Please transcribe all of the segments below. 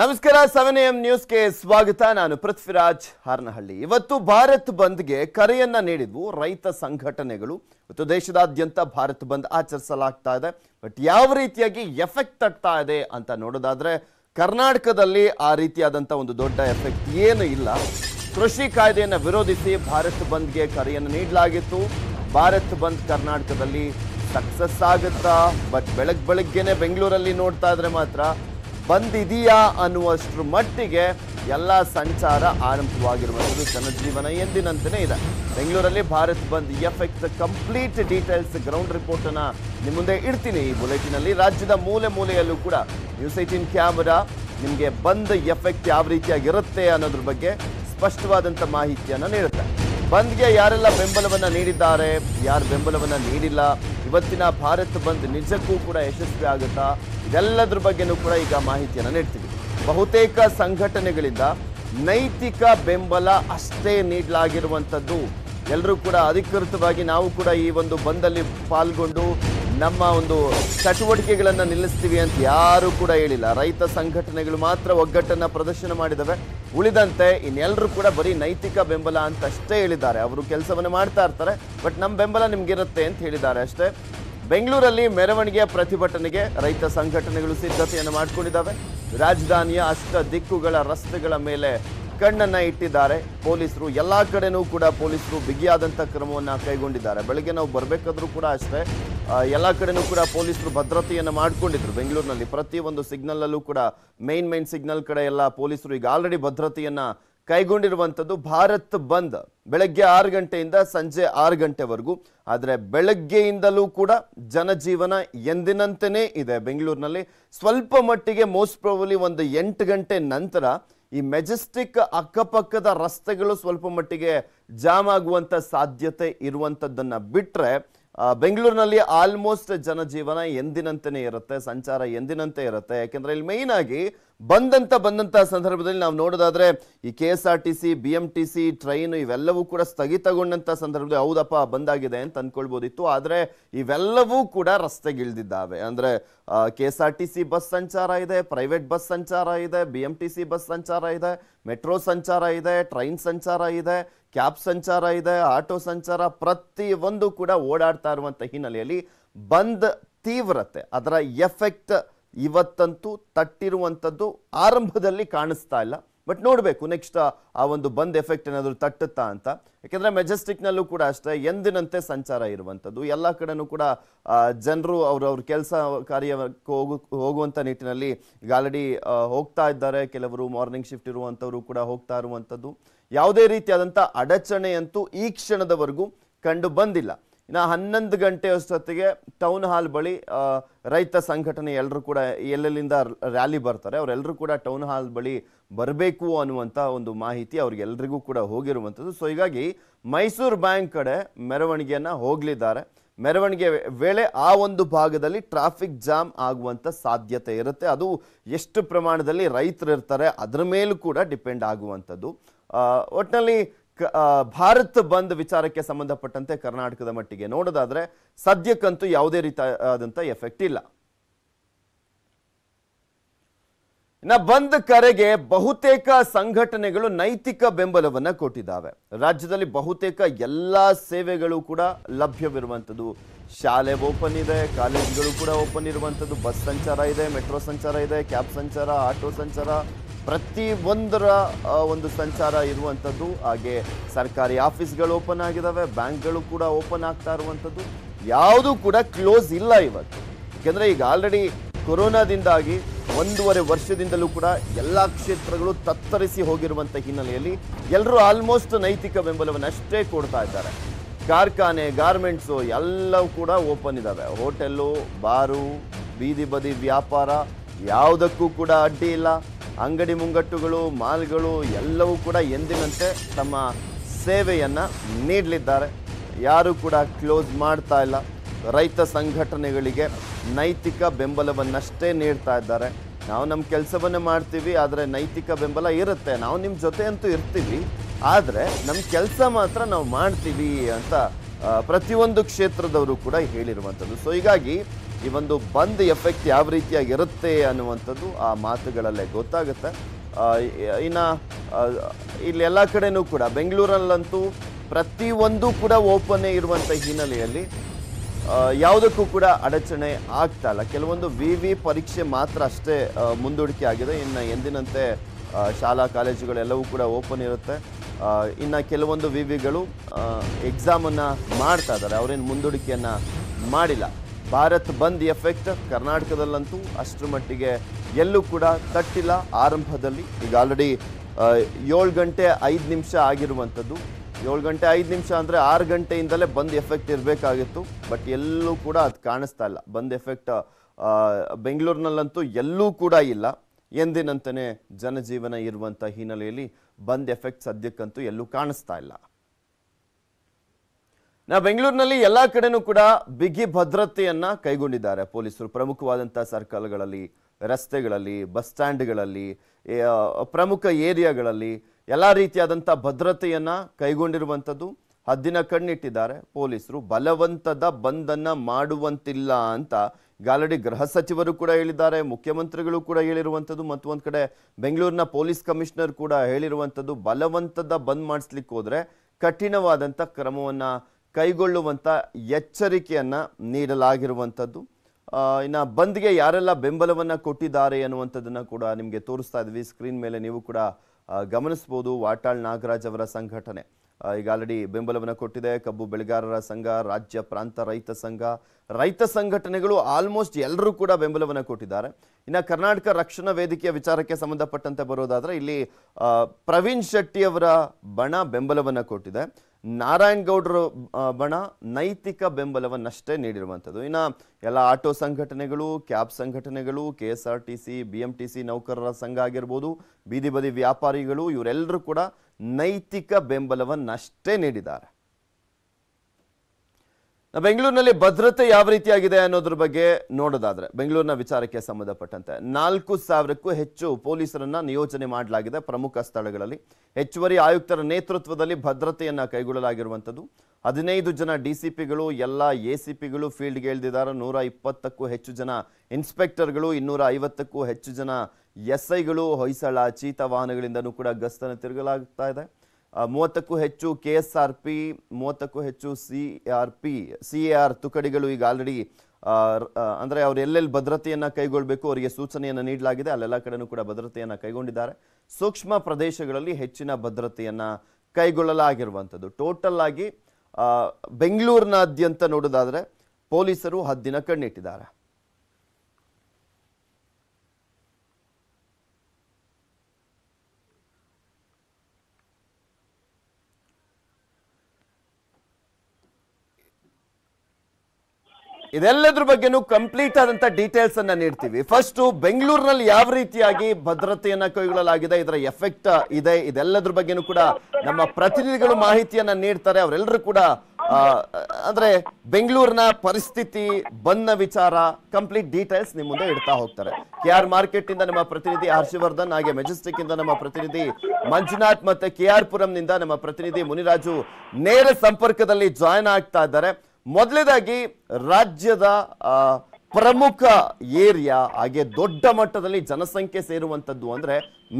ನಮಸ್ಕಾರ, seven M ನ್ಯೂಸ್ಗೆ ಸ್ವಾಗತ. ನಾನು ಪೃಥ್ವಿರಾಜ್ ಹಾರನಹಳ್ಳಿ. ಇವತ್ತು ಭಾರತ್ ಬಂದ್ಗೆ ಕರೆಯನ್ನ ನೀಡಿದ್ವು ರೈತ ಸಂಘಟನೆಗಳು. ಮತ್ತು ದೇಶದಾದ್ಯಂತ ಭಾರತ್ ಬಂದ್ ಆಚರಿಸಲಾಗ್ತಾ ಇದೆ. ಬಟ್ ಯಾವ ರೀತಿಯಾಗಿ ಎಫೆಕ್ಟ್ ತಟ್ತಾ ಇದೆ ಅಂತ ನೋಡೋದಾದ್ರೆ, ಕರ್ನಾಟಕದಲ್ಲಿ ಆ ರೀತಿಯಾದಂಥ ಒಂದು ದೊಡ್ಡ ಎಫೆಕ್ಟ್ ಏನು ಇಲ್ಲ. ಕೃಷಿ ಕಾಯ್ದೆಯನ್ನು ವಿರೋಧಿಸಿ ಭಾರತ್ ಬಂದ್ಗೆ ಕರೆಯನ್ನು ನೀಡಲಾಗಿತ್ತು. ಭಾರತ್ ಬಂದ್ ಕರ್ನಾಟಕದಲ್ಲಿ ಸಕ್ಸಸ್ ಆಗುತ್ತಾ, ಬಟ್ ಬೆಳಗ್ಗೆ ಬೆಳಗ್ಗೆನೆ ಬೆಂಗಳೂರಲ್ಲಿ ನೋಡ್ತಾ ಇದ್ರೆ ಮಾತ್ರ ಬಂದಿದೆಯಾ ಅನ್ನುವಷ್ಟರ ಮಟ್ಟಿಗೆ ಎಲ್ಲ ಸಂಚಾರ ಆರಂಭವಾಗಿರುವಂಥದ್ದು. ಜನಜೀವನ ಎಂದಿನಂತೆಯೇ ಇದೆ. ಬೆಂಗಳೂರಲ್ಲಿ Bharat Bandh effect complete details ground report ಅನ್ನ ನಿಮ್ಮ ಮುಂದೆ ಇಡ್ತೀನಿ. ಈ ಬುಲೆಟಿನಲ್ಲಿ ರಾಜ್ಯದ ಮೂಲೆ ಮೂಲೆಯಲ್ಲೂ ಕೂಡ ನ್ಯೂಸ್ ಏಟೀನ್ ಕ್ಯಾಮರಾ ನಿಮಗೆ ಬಂದ್ ಎಫೆಕ್ಟ್ ಯಾವ ರೀತಿಯಾಗಿರುತ್ತೆ ಅನ್ನೋದ್ರ ಬಗ್ಗೆ ಸ್ಪಷ್ಟವಾದಂಥ ಮಾಹಿತಿಯನ್ನು ನೀಡುತ್ತೆ. ಬಂದ್ಗೆ ಯಾರೆಲ್ಲ ಬೆಂಬಲವನ್ನ ನೀಡಿದ್ದಾರೆ, ಯಾರು ಬೆಂಬಲವನ್ನ ನೀಡಿಲ್ಲ, ಇವತ್ತಿನ ಭಾರತ್ ಬಂದ್ ನಿಜಕ್ಕೂ ಕೂಡ ಯಶಸ್ವಿ ಆಗುತ್ತಾ? ಇದೆಲ್ಲದ್ರ ಬಗ್ಗೆನೂ ಕೂಡ ಈಗ ಮಾಹಿತಿಯನ್ನು ನೀಡ್ತೀವಿ. ಬಹುತೇಕ ಸಂಘಟನೆಗಳಿಂದ ನೈತಿಕ ಬೆಂಬಲ ಅಷ್ಟೇ ನೀಡಲಾಗಿರುವಂಥದ್ದು. ಎಲ್ಲರೂ ಕೂಡ ಅಧಿಕೃತವಾಗಿ ನಾವು ಕೂಡ ಈ ಒಂದು ಬಂದಲ್ಲಿ ಪಾಲ್ಗೊಂಡು ನಮ್ಮ ಒಂದು ಚಟುವಟಿಕೆಗಳನ್ನು ನಿಲ್ಲಿಸ್ತೀವಿ ಅಂತ ಯಾರೂ ಕೂಡ ಹೇಳಿಲ್ಲ. ರೈತ ಸಂಘಟನೆಗಳು ಮಾತ್ರ ಒಗ್ಗಟ್ಟನ್ನು ಪ್ರದರ್ಶನ ಮಾಡಿದವೆ. ಉಳಿದಂತೆ ಇನ್ನೆಲ್ಲರೂ ಕೂಡ ಬರೀ ನೈತಿಕ ಬೆಂಬಲ ಅಂತ ಅಷ್ಟೇ ಹೇಳಿದ್ದಾರೆ. ಅವರು ಕೆಲಸವನ್ನು ಮಾಡ್ತಾ ಇರ್ತಾರೆ, ಬಟ್ ನಮ್ಮ ಬೆಂಬಲ ನಿಮಗಿರುತ್ತೆ ಅಂತ ಹೇಳಿದ್ದಾರೆ ಅಷ್ಟೇ. ಬೆಂಗಳೂರಲ್ಲಿ ಮೆರವಣಿಗೆಯ ಪ್ರತಿಭಟನೆಗೆ ರೈತ ಸಂಘಟನೆಗಳು ಸಿದ್ಧತೆಯನ್ನು ಮಾಡಿಕೊಂಡಿದ್ದಾವೆ. ರಾಜಧಾನಿಯ ಅಷ್ಟ ದಿಕ್ಕುಗಳ ರಸ್ತೆಗಳ ಮೇಲೆ ಕಣ್ಣನ್ನ ಇಟ್ಟಿದ್ದಾರೆ. ಪೊಲೀಸರು ಎಲ್ಲಾ ಕಡೆನೂ ಕೂಡ ಪೊಲೀಸರು ಬಿಗಿಯಾದಂಥ ಕ್ರಮವನ್ನು ಕೈಗೊಂಡಿದ್ದಾರೆ. ಬೆಳಗ್ಗೆ ನಾವು ಬರಬೇಕಾದ್ರೂ ಕೂಡ ಅಷ್ಟೇ ಎಲ್ಲ ಕಡೆನೂ ಕೂಡ ಪೊಲೀಸರು ಭದ್ರತೆಯನ್ನು ಮಾಡಿಕೊಂಡಿದ್ರು ಬೆಂಗಳೂರಿನಲ್ಲಿ. ಪ್ರತಿ ಒಂದು ಸಿಗ್ನಲ್ಲಲ್ಲೂ ಕೂಡ ಮೈನ್ ಮೈನ್ ಸಿಗ್ನಲ್ ಕಡೆ ಎಲ್ಲ ಪೊಲೀಸರು ಈಗ ಆಲ್ರೆಡಿ ಭದ್ರತೆಯನ್ನು ಕೈಗೊಂಡಿರುವಂಥದ್ದು ಭಾರತ್ ಬಂದ್. ಬೆಳಗ್ಗೆ ಆರು ಗಂಟೆಯಿಂದ ಸಂಜೆ ಆರು ಗಂಟೆವರೆಗೂ. ಆದರೆ ಬೆಳಗ್ಗೆಯಿಂದಲೂ ಕೂಡ ಜನಜೀವನ ಎಂದಿನಂತೆಯೇ ಇದೆ ಬೆಂಗಳೂರಿನಲ್ಲಿ. ಸ್ವಲ್ಪ ಮಟ್ಟಿಗೆ ಮೋಸ್ಟ್ ಪ್ರಾಬಲಿ ಒಂದು ಎಂಟು ಗಂಟೆ ನಂತರ ಈ ಮೆಜೆಸ್ಟಿಕ್ ಅಕ್ಕಪಕ್ಕದ ರಸ್ತೆಗಳು ಸ್ವಲ್ಪ ಮಟ್ಟಿಗೆ ಜಾಮ್ ಆಗುವಂತ ಸಾಧ್ಯತೆ ಇರುವಂಥದ್ದನ್ನು ಬಿಟ್ರೆ ಬೆಂಗಳೂರಿನಲ್ಲಿ ಆಲ್ಮೋಸ್ಟ್ ಜನಜೀವನ ಎಂದಿನಂತೆಯೇ ಇರುತ್ತೆ, ಸಂಚಾರ ಎಂದಿನಂತೆ ಇರುತ್ತೆ. ಯಾಕೆಂದರೆ ಇಲ್ಲಿ ಮೇಯ್ನ್ ಆಗಿ ಬಂದಂತ ಬಂದಂತ ಸಂದರ್ಭದಲ್ಲಿ ನಾವು ನೋಡೋದಾದ್ರೆ ಈ K S R T C, B M T C train ಇವೆಲ್ಲವೂ ಕೂಡ ಸ್ಥಗಿತಗೊಂಡಂತ ಸಂದರ್ಭದಲ್ಲಿ ಹೌದಪ್ಪ ಬಂದಾಗಿದೆ ಅಂತ ಅನ್ಕೊಳ್ಬೋದಿತ್ತು. ಆದ್ರೆ ಇವೆಲ್ಲವೂ ಕೂಡ ರಸ್ತೆಗಿಳಿದಿದ್ದಾವೆ. ಅಂದ್ರೆ K S R T C bus ಸಂಚಾರ ಇದೆ ಪ್ರೈವೇಟ್ ಬಸ್ ಸಂಚಾರ ಇದೆ, B M T C bus ಸಂಚಾರ ಇದೆ ಮೆಟ್ರೋ ಸಂಚಾರ ಇದೆ ಟ್ರೈನ್ ಸಂಚಾರ ಇದೆ ಕ್ಯಾಬ್ ಸಂಚಾರ ಇದೆ ಆಟೋ ಸಂಚಾರ ಪ್ರತಿ ಒಂದು ಕೂಡ ಓಡಾಡ್ತಾ ಇರುವಂತ ಹಿನ್ನೆಲೆಯಲ್ಲಿ ಬಂದ್ ತೀವ್ರತೆ, ಅದರ ಎಫೆಕ್ಟ್ ಇವತ್ತಂತೂ ತಟ್ಟಿರುವಂಥದ್ದು ಆರಂಭದಲ್ಲಿ ಕಾಣಿಸ್ತಾ ಇಲ್ಲ. ಬಟ್ ನೋಡಬೇಕು ನೆಕ್ಸ್ಟ್ ಆ ಒಂದು ಬಂದ್ ಎಫೆಕ್ಟ್ ಏನಾದರೂ ತಟ್ಟುತ್ತಾ ಅಂತ. ಯಾಕೆಂದರೆ ಮೆಜೆಸ್ಟಿಕ್ನಲ್ಲೂ ಕೂಡ ಅಷ್ಟೇ, ಎಂದಿನಂತೆ ಸಂಚಾರ ಇರುವಂಥದ್ದು. ಎಲ್ಲ ಕಡೆನೂ ಕೂಡ ಜನರು ಅವ್ರವ್ರ ಕೆಲಸ ಕಾರ್ಯಕ್ಕೆ ಹೋಗು, ಹೋಗುವಂಥ ನಿಟ್ಟಿನಲ್ಲಿ ಈಗ ಆಲ್ರೆಡಿ ಹೋಗ್ತಾ ಇದ್ದಾರೆ. ಕೆಲವರು ಮಾರ್ನಿಂಗ್ ಶಿಫ್ಟ್ ಇರುವಂಥವರು ಕೂಡ ಹೋಗ್ತಾ ಇರುವಂಥದ್ದು. ಯಾವುದೇ ರೀತಿಯಾದಂಥ ಅಡಚಣೆಯಂತೂ ಈ ಕ್ಷಣದವರೆಗೂ ಕಂಡು ಬಂದಿಲ್ಲ. ಇನ್ನು ಹನ್ನೊಂದು ಗಂಟೆ ಅಷ್ಟೊತ್ತಿಗೆ ಟೌನ್ ಹಾಲ್ ಬಳಿ ರೈತ ಸಂಘಟನೆ ಎಲ್ಲರೂ ಕೂಡ ಎಲ್ಲೆಲ್ಲಿಂದ ರ್ಯಾಲಿ ಬರ್ತಾರೆ ಅವರೆಲ್ಲರೂ ಕೂಡ ಟೌನ್ ಹಾಲ್ ಬಳಿ ಬರಬೇಕು ಅನ್ನುವಂಥ ಒಂದು ಮಾಹಿತಿ ಅವ್ರಿಗೆಲ್ಲರಿಗೂ ಕೂಡ ಹೋಗಿರುವಂಥದ್ದು. ಸೊ ಹೀಗಾಗಿ ಮೈಸೂರು ಬ್ಯಾಂಕ್ ಕಡೆ ಮೆರವಣಿಗೆಯನ್ನು ಹೋಗಲಿದ್ದಾರೆ. ಮೆರವಣಿಗೆ ವೇಳೆ ಆ ಒಂದು ಭಾಗದಲ್ಲಿ ಟ್ರಾಫಿಕ್ ಜಾಮ್ ಆಗುವಂಥ ಸಾಧ್ಯತೆ ಇರುತ್ತೆ. ಅದು ಎಷ್ಟು ಪ್ರಮಾಣದಲ್ಲಿ ರೈತರು ಇರ್ತಾರೆ ಅದರ ಮೇಲೂ ಕೂಡ ಡಿಪೆಂಡ್ ಆಗುವಂಥದ್ದು. ಒಟ್ಟಿನಲ್ಲಿ ಭಾರತ್ ಬಂದ್ ವಿಚಾರಕ್ಕೆ ಸಂಬಂಧಪಟ್ಟಂತೆ ಕರ್ನಾಟಕದ ಮಟ್ಟಿಗೆ ನೋಡೋದಾದ್ರೆ ಸದ್ಯಕ್ಕಂತೂ ಯಾವುದೇ ರೀತಿಯಾದಂಥ ಎಫೆಕ್ಟ್ ಇಲ್ಲ. ಇನ್ನು ಬಂದ್ ಕರೆಗೆ ಬಹುತೇಕ ಸಂಘಟನೆಗಳು ನೈತಿಕ ಬೆಂಬಲವನ್ನ ಕೊಟ್ಟಿದ್ದಾವೆ. ರಾಜ್ಯದಲ್ಲಿ ಬಹುತೇಕ ಎಲ್ಲಾ ಸೇವೆಗಳು ಕೂಡ ಲಭ್ಯವಿರುವಂಥದ್ದು. ಶಾಲೆ ಓಪನ್ ಇದೆ ಕಾಲೇಜುಗಳು ಕೂಡ ಓಪನ್ ಇರುವಂಥದ್ದು. ಬಸ್ ಸಂಚಾರ ಇದೆ ಮೆಟ್ರೋ ಸಂಚಾರ ಇದೆ ಕ್ಯಾಬ್ ಸಂಚಾರ ಆಟೋ ಸಂಚಾರ. ಪ್ರತಿ ಒಂದರ ಒಂದು ಸಂಚಾರ ಇರುವಂಥದ್ದು, ಹಾಗೆ ಸರ್ಕಾರಿ ಆಫೀಸ್ಗಳು ಓಪನ್ ಆಗಿದ್ದಾವೆ ಬ್ಯಾಂಕ್ಗಳು ಕೂಡ ಓಪನ್ ಆಗ್ತಾ ಇರುವಂಥದ್ದು, ಯಾವುದೂ ಕೂಡ ಕ್ಲೋಸ್ ಇಲ್ಲ ಇವತ್ತು. ಯಾಕೆಂದರೆ ಈಗ ಆಲ್ರೆಡಿ ಕೊರೋನಾದಿಂದಾಗಿ ಒಂದೂವರೆ ವರ್ಷದಿಂದಲೂ ಕೂಡ ಎಲ್ಲ ಕ್ಷೇತ್ರಗಳು ತತ್ತರಿಸಿ ಹೋಗಿರುವಂಥ ಹಿನ್ನೆಲೆಯಲ್ಲಿ ಎಲ್ಲರೂ ಆಲ್ಮೋಸ್ಟ್ ನೈತಿಕ ಬೆಂಬಲವನ್ನು ಅಷ್ಟೇ ಕೊಡ್ತಾ ಇದ್ದಾರೆ. ಕಾರ್ಖಾನೆ, ಗಾರ್ಮೆಂಟ್ಸು ಎಲ್ಲವೂ ಕೂಡ ಓಪನ್ ಇದ್ದಾವೆ ಹೋಟೆಲ್ಲು ಬಾರು, ಬೀದಿ ಬದಿ ವ್ಯಾಪಾರ, ಯಾವುದಕ್ಕೂ ಕೂಡ ಅಡ್ಡಿ ಇಲ್ಲ. ಅಂಗಡಿ ಮುಂಗಟ್ಟುಗಳು, ಮಾಲ್ಗಳು ಎಲ್ಲವೂ ಕೂಡ ಎಂದಿನಂತೆ ತಮ್ಮ ಸೇವೆಯನ್ನು ನೀಡಲಿದ್ದಾರೆ. ಯಾರು ಕೂಡ ಕ್ಲೋಸ್ ಮಾಡ್ತಾ ಇಲ್ಲ. ರೈತ ಸಂಘಟನೆಗಳಿಗೆ ನೈತಿಕ ಬೆಂಬಲವನ್ನಷ್ಟೇ ನೀಡ್ತಾ ಇದ್ದಾರೆ. ನಾವು ನಮ್ಮ ಕೆಲಸವನ್ನೇ ಮಾಡ್ತೀವಿ, ಆದರೆ ನೈತಿಕ ಬೆಂಬಲ ಇರುತ್ತೆ. ನಾವು ನಿಮ್ಮ ಜೊತೆ ಅಂತೂ ಇರ್ತೀವಿ, ಆದರೆ ನಮ್ಮ ಕೆಲಸ ಮಾತ್ರ ನಾವು ಮಾಡ್ತೀವಿ ಅಂತ ಪ್ರತಿಯೊಂದು ಕ್ಷೇತ್ರದವರು ಕೂಡ ಹೇಳಿರುವಂಥದ್ದು. ಸೊ ಹೀಗಾಗಿ ಈ ಒಂದು ಬಂದ್ ಎಫೆಕ್ಟ್ ಯಾವ ರೀತಿಯಾಗಿ ಇರುತ್ತೆ ಅನ್ನುವಂಥದ್ದು ಆ ಮಾತುಗಳಲ್ಲೇ ಗೊತ್ತಾಗುತ್ತೆ. ಇನ್ನು ಇಲ್ಲಿ ಎಲ್ಲ ಕಡೆನೂ ಕೂಡ, ಬೆಂಗಳೂರಲ್ಲಂತೂ ಪ್ರತಿಯೊಂದು ಕೂಡ ಓಪನ್ನೇ ಇರುವಂಥ ಹಿನ್ನೆಲೆಯಲ್ಲಿ ಯಾವುದಕ್ಕೂ ಕೂಡ ಅಡಚಣೆ ಆಗ್ತಾ ಇಲ್ಲ. ಕೆಲವೊಂದು ವಿ ವಿ ಪರೀಕ್ಷೆ ಮಾತ್ರ ಅಷ್ಟೇ ಮುಂದೂಡಿಕೆ ಆಗಿದೆ. ಇನ್ನು ಎಂದಿನಂತೆ ಶಾಲಾ ಕಾಲೇಜುಗಳೆಲ್ಲವೂ ಕೂಡ ಓಪನ್ ಇರುತ್ತೆ. ಇನ್ನು ಕೆಲವೊಂದು ವಿ ವಿಗಳು ಎಕ್ಸಾಮನ್ನು ಮಾಡ್ತಾ ಇದ್ದಾರೆ. ಅವರೇನು ಮುಂದೂಡಿಕೆಯನ್ನು ಮಾಡಿಲ್ಲ. ಭಾರತ್ ಬಂದ್ ಎಫೆಕ್ಟ್ ಕರ್ನಾಟಕದಲ್ಲಂತೂ ಅಷ್ಟರ ಮಟ್ಟಿಗೆ ಎಲ್ಲೂ ಕೂಡ ತಟ್ಟಿಲ್ಲ. ಆರಂಭದಲ್ಲಿ ಈಗ ಆಲ್ರೆಡಿ ಏಳು ಗಂಟೆ ಐದು ನಿಮಿಷ ಆಗಿರುವಂಥದ್ದು. ಏಳು ಗಂಟೆ ಐದು ನಿಮಿಷ ಅಂದರೆ ಆರು ಗಂಟೆಯಿಂದಲೇ ಬಂದ್ ಎಫೆಕ್ಟ್ ಇರಬೇಕಾಗಿತ್ತು. ಬಟ್ ಎಲ್ಲೂ ಕೂಡ ಅದು ಕಾಣಿಸ್ತಾ ಇಲ್ಲ. ಬಂದ್ ಎಫೆಕ್ಟ್ ಬೆಂಗಳೂರಿನಲ್ಲಂತೂ ಎಲ್ಲೂ ಕೂಡ ಇಲ್ಲ. ಎಂದಿನಂತೆಯೇ ಜನಜೀವನ ಇರುವಂಥ ಹಿನ್ನೆಲೆಯಲ್ಲಿ ಬಂದ್ ಎಫೆಕ್ಟ್ ಸದ್ಯಕ್ಕಂತೂ ಎಲ್ಲೂ ಕಾಣಿಸ್ತಾ ಇಲ್ಲ. ನಾ ಬೆಂಗಳೂರಿನಲ್ಲಿ ಎಲ್ಲ ಕಡೆನೂ ಕೂಡ ಬಿಗಿ ಭದ್ರತೆಯನ್ನ ಕೈಗೊಂಡಿದ್ದಾರೆ. ಪೊಲೀಸರು ಪ್ರಮುಖವಾದಂತಹ ಸರ್ಕಲ್ಗಳಲ್ಲಿ, ರಸ್ತೆಗಳಲ್ಲಿ, ಬಸ್ ಸ್ಟ್ಯಾಂಡ್ಗಳಲ್ಲಿ ಪ್ರಮುಖ ಏರಿಯಾಗಳಲ್ಲಿ ಎಲ್ಲ ರೀತಿಯಾದಂಥ ಭದ್ರತೆಯನ್ನ ಕೈಗೊಂಡಿರುವಂಥದ್ದು ಹದ್ದಿನ ಕಣ್ಣಿಟ್ಟಿದ್ದಾರೆ. ಪೊಲೀಸರು ಬಲವಂತದ ಬಂಧನ ಮಾಡುವಂತಿಲ್ಲ ಅಂತ ಗಾಲಡಿ ಗೃಹ ಸಚಿವರು ಕೂಡ ಹೇಳಿದ್ದಾರೆ. ಮುಖ್ಯಮಂತ್ರಿಗಳು ಕೂಡ ಹೇಳಿರುವಂಥದ್ದು ಮತ್ತು ಒಂದ್ ಕಡೆ ಬೆಂಗಳೂರಿನ ಪೊಲೀಸ್ ಕಮಿಷನರ್ ಕೂಡ ಹೇಳಿರುವಂಥದ್ದು ಬಲವಂತದ ಬಂದ್ ಮಾಡಿಸ್ಲಿಕ್ಕೆ ಹೋದ್ರೆ ಕಠಿಣವಾದಂಥ ಕ್ರಮವನ್ನ ಕೈಗೊಳ್ಳುವಂತ ಎಚ್ಚರಿಕೆಯನ್ನು ನೀಡಲಾಗಿರುವಂಥದ್ದು. ಇನ್ನು ಬಂದ್ಗೆ ಯಾರೆಲ್ಲ ಬೆಂಬಲವನ್ನು ಕೊಟ್ಟಿದ್ದಾರೆ ಅನ್ನುವಂಥದ್ದನ್ನು ಕೂಡ ನಿಮಗೆ ತೋರಿಸ್ತಾ ಇದ್ವಿ. ಸ್ಕ್ರೀನ್ ಮೇಲೆ ನೀವು ಕೂಡ ಗಮನಿಸ್ಬೋದು ವಾಟಾಳ್ ನಾಗರಾಜ್ ಅವರ ಸಂಘಟನೆ. ಈಗ ಆಲ್ರೆಡಿ ಬೆಂಬಲವನ್ನು ಕೊಟ್ಟಿದೆ. ಕಬ್ಬು ಬೆಳೆಗಾರರ ಸಂಘ, ರಾಜ್ಯ ಪ್ರಾಂತ ರೈತ ಸಂಘ. ರೈತ ಸಂಘಟನೆಗಳು ಆಲ್ಮೋಸ್ಟ್ ಎಲ್ಲರೂ ಕೂಡ ಬೆಂಬಲವನ್ನು ಕೊಟ್ಟಿದ್ದಾರೆ. ಇನ್ನು ಕರ್ನಾಟಕ ರಕ್ಷಣಾ ವೇದಿಕೆಯ ವಿಚಾರಕ್ಕೆ ಸಂಬಂಧಪಟ್ಟಂತೆ ಬರೋದಾದ್ರೆ ಇಲ್ಲಿ ಪ್ರವೀಣ್ ಶೆಟ್ಟಿ ಅವರ ಬಣ ಬೆಂಬಲವನ್ನು ಕೊಟ್ಟಿದೆ. ನಾರಾಯಣ್ ಗೌಡ್ರ ಬಣ ನೈತಿಕ ಬೆಂಬಲವನ್ನಷ್ಟೇ ನೀಡಿರುವಂಥದ್ದು. ಇನ್ನು ಎಲ್ಲ ಆಟೋ ಸಂಘಟನೆಗಳು, ಕ್ಯಾಬ್ ಸಂಘಟನೆಗಳು K S R T C B M T C ನೌಕರರ ಸಂಘ ಆಗಿರ್ಬೋದು, ಬೀದಿ ಬದಿ ವ್ಯಾಪಾರಿಗಳು ಇವರೆಲ್ಲರೂ ಕೂಡ ನೈತಿಕ ಬೆಂಬಲವನ್ನಷ್ಟೇ ನೀಡಿದ್ದಾರೆ. ಬೆಂಗಳೂರಿನಲ್ಲಿ ಭದ್ರತೆ ಯಾವ ರೀತಿಯಾಗಿದೆ ಅನ್ನೋದ್ರ ಬಗ್ಗೆ ನೋಡೋದಾದ್ರೆ, ಬೆಂಗಳೂರಿನ ವಿಚಾರಕ್ಕೆ ಸಂಬಂಧಪಟ್ಟಂತೆ ನಾಲ್ಕು ಸಾವಿರಕ್ಕೂ ಹೆಚ್ಚು ಪೊಲೀಸರನ್ನ ನಿಯೋಜನೆ ಮಾಡಲಾಗಿದೆ ಪ್ರಮುಖ ಸ್ಥಳಗಳಲ್ಲಿ. ಹೆಚ್ಚುವರಿ ಆಯುಕ್ತರ ನೇತೃತ್ವದಲ್ಲಿ ಭದ್ರತೆಯನ್ನ ಕೈಗೊಳ್ಳಲಾಗಿರುವಂಥದ್ದು. ಹದಿನೈದು ಜನ ಡಿಸಿಪಿಗಳು, ಎಲ್ಲ ಎ ಸಿ ಪಿಗಳು ಫೀಲ್ಡ್ಗೆ ಇಳಿದಿದ್ದಾರೆ. ನೂರ ಇಪ್ಪತ್ತಕ್ಕೂ ಹೆಚ್ಚು ಜನ ಇನ್ಸ್ಪೆಕ್ಟರ್ಗಳು, ಇನ್ನೂರ ಐವತ್ತಕ್ಕೂ ಹೆಚ್ಚು ಜನ ಎಸ್ ಐಗಳು ಹೊಯ್ಸಳ ಚೀತ ವಾಹನಗಳಿಂದನೂ ಕೂಡ ಗಸ್ತನ್ನು ತಿರುಗಲಾಗ್ತಾ ಇದೆ. ಮೂವತ್ತಕ್ಕೂ ಹೆಚ್ಚು ಕೆ ಎಸ್ ಆರ್ ಪಿ ಮೂವತ್ತಕ್ಕೂ ಹೆಚ್ಚು C R P C A R ತುಕಡಿಗಳು ಈಗ ಆಲ್ರೆಡಿ ಅಂದರೆ ಅವ್ರು ಎಲ್ಲೆಲ್ಲಿ ಭದ್ರತೆಯನ್ನು ಕೈಗೊಳ್ಳಬೇಕು ಅವರಿಗೆ ಸೂಚನೆಯನ್ನು ನೀಡಲಾಗಿದೆ, ಅಲ್ಲೆಲ್ಲ ಕಡೆನೂ ಕೂಡ ಭದ್ರತೆಯನ್ನು ಕೈಗೊಂಡಿದ್ದಾರೆ. ಸೂಕ್ಷ್ಮ ಪ್ರದೇಶಗಳಲ್ಲಿ ಹೆಚ್ಚಿನ ಭದ್ರತೆಯನ್ನು ಕೈಗೊಳ್ಳಲಾಗಿರುವಂಥದ್ದು. ಟೋಟಲ್ ಆಗಿ ಬೆಂಗಳೂರಿನಾದ್ಯಂತ ನೋಡೋದಾದರೆ ಪೊಲೀಸರು ಹದ್ದಿನ ಕಣ್ಣಿಟ್ಟಿದ್ದಾರೆ. ಇದೆಲ್ಲದ್ರ ಬಗ್ಗೆನೂ ಕಂಪ್ಲೀಟ್ ಆದಂತ ಡೀಟೇಲ್ಸ್ ಅನ್ನ ನೀಡ್ತೀವಿ. ಫಸ್ಟ್ ಬೆಂಗಳೂರಿನಲ್ಲಿ ಯಾವ ರೀತಿಯಾಗಿ ಭದ್ರತೆಯನ್ನ ಕೈಗೊಳ್ಳಲಾಗಿದೆ, ಇದರ ಎಫೆಕ್ಟ್ ಇದೆ, ಇದೆಲ್ಲದ್ರ ಬಗ್ಗೆನೂ ಕೂಡ ನಮ್ಮ ಪ್ರತಿನಿಧಿಗಳು ಮಾಹಿತಿಯನ್ನ ನೀಡ್ತಾರೆ. ಅವರೆಲ್ಲರೂ ಕೂಡ ಅಂದ್ರೆ ಬೆಂಗಳೂರಿನ ಪರಿಸ್ಥಿತಿ, ಬಂದ ವಿಚಾರ ಕಂಪ್ಲೀಟ್ ಡೀಟೇಲ್ಸ್ ನಿಮ್ಮ ಮುಂದೆ ಇಡ್ತಾ ಹೋಗ್ತಾರೆ. ಕೆ ಆರ್ ಮಾರ್ಕೆಟ್ ಇಂದ ನಮ್ಮ ಪ್ರತಿನಿಧಿ ಹರ್ಷವರ್ಧನ್, ಹಾಗೆ ಮೆಜೆಸ್ಟಿಕ್ ಇಂದ ನಮ್ಮ ಪ್ರತಿನಿಧಿ ಮಂಜುನಾಥ್ ಮತ್ತೆ ಕೆ ಆರ್ ಪುರಂನಿಂದ ನಮ್ಮ ಪ್ರತಿನಿಧಿ ಮುನಿರಾಜು ನೇರ ಸಂಪರ್ಕದಲ್ಲಿ ಜಾಯ್ನ್ ಆಗ್ತಾ ಇದ್ದಾರೆ. ಮೊದಲನೇದಾಗಿ ರಾಜ್ಯದ ಪ್ರಮುಖ ಏರಿಯಾ ಹಾಗೆ ದೊಡ್ಡ ಮಟ್ಟದಲ್ಲಿ ಜನಸಂಖ್ಯೆ ಸೇರುವಂತದ್ದು ಅಂದ್ರೆ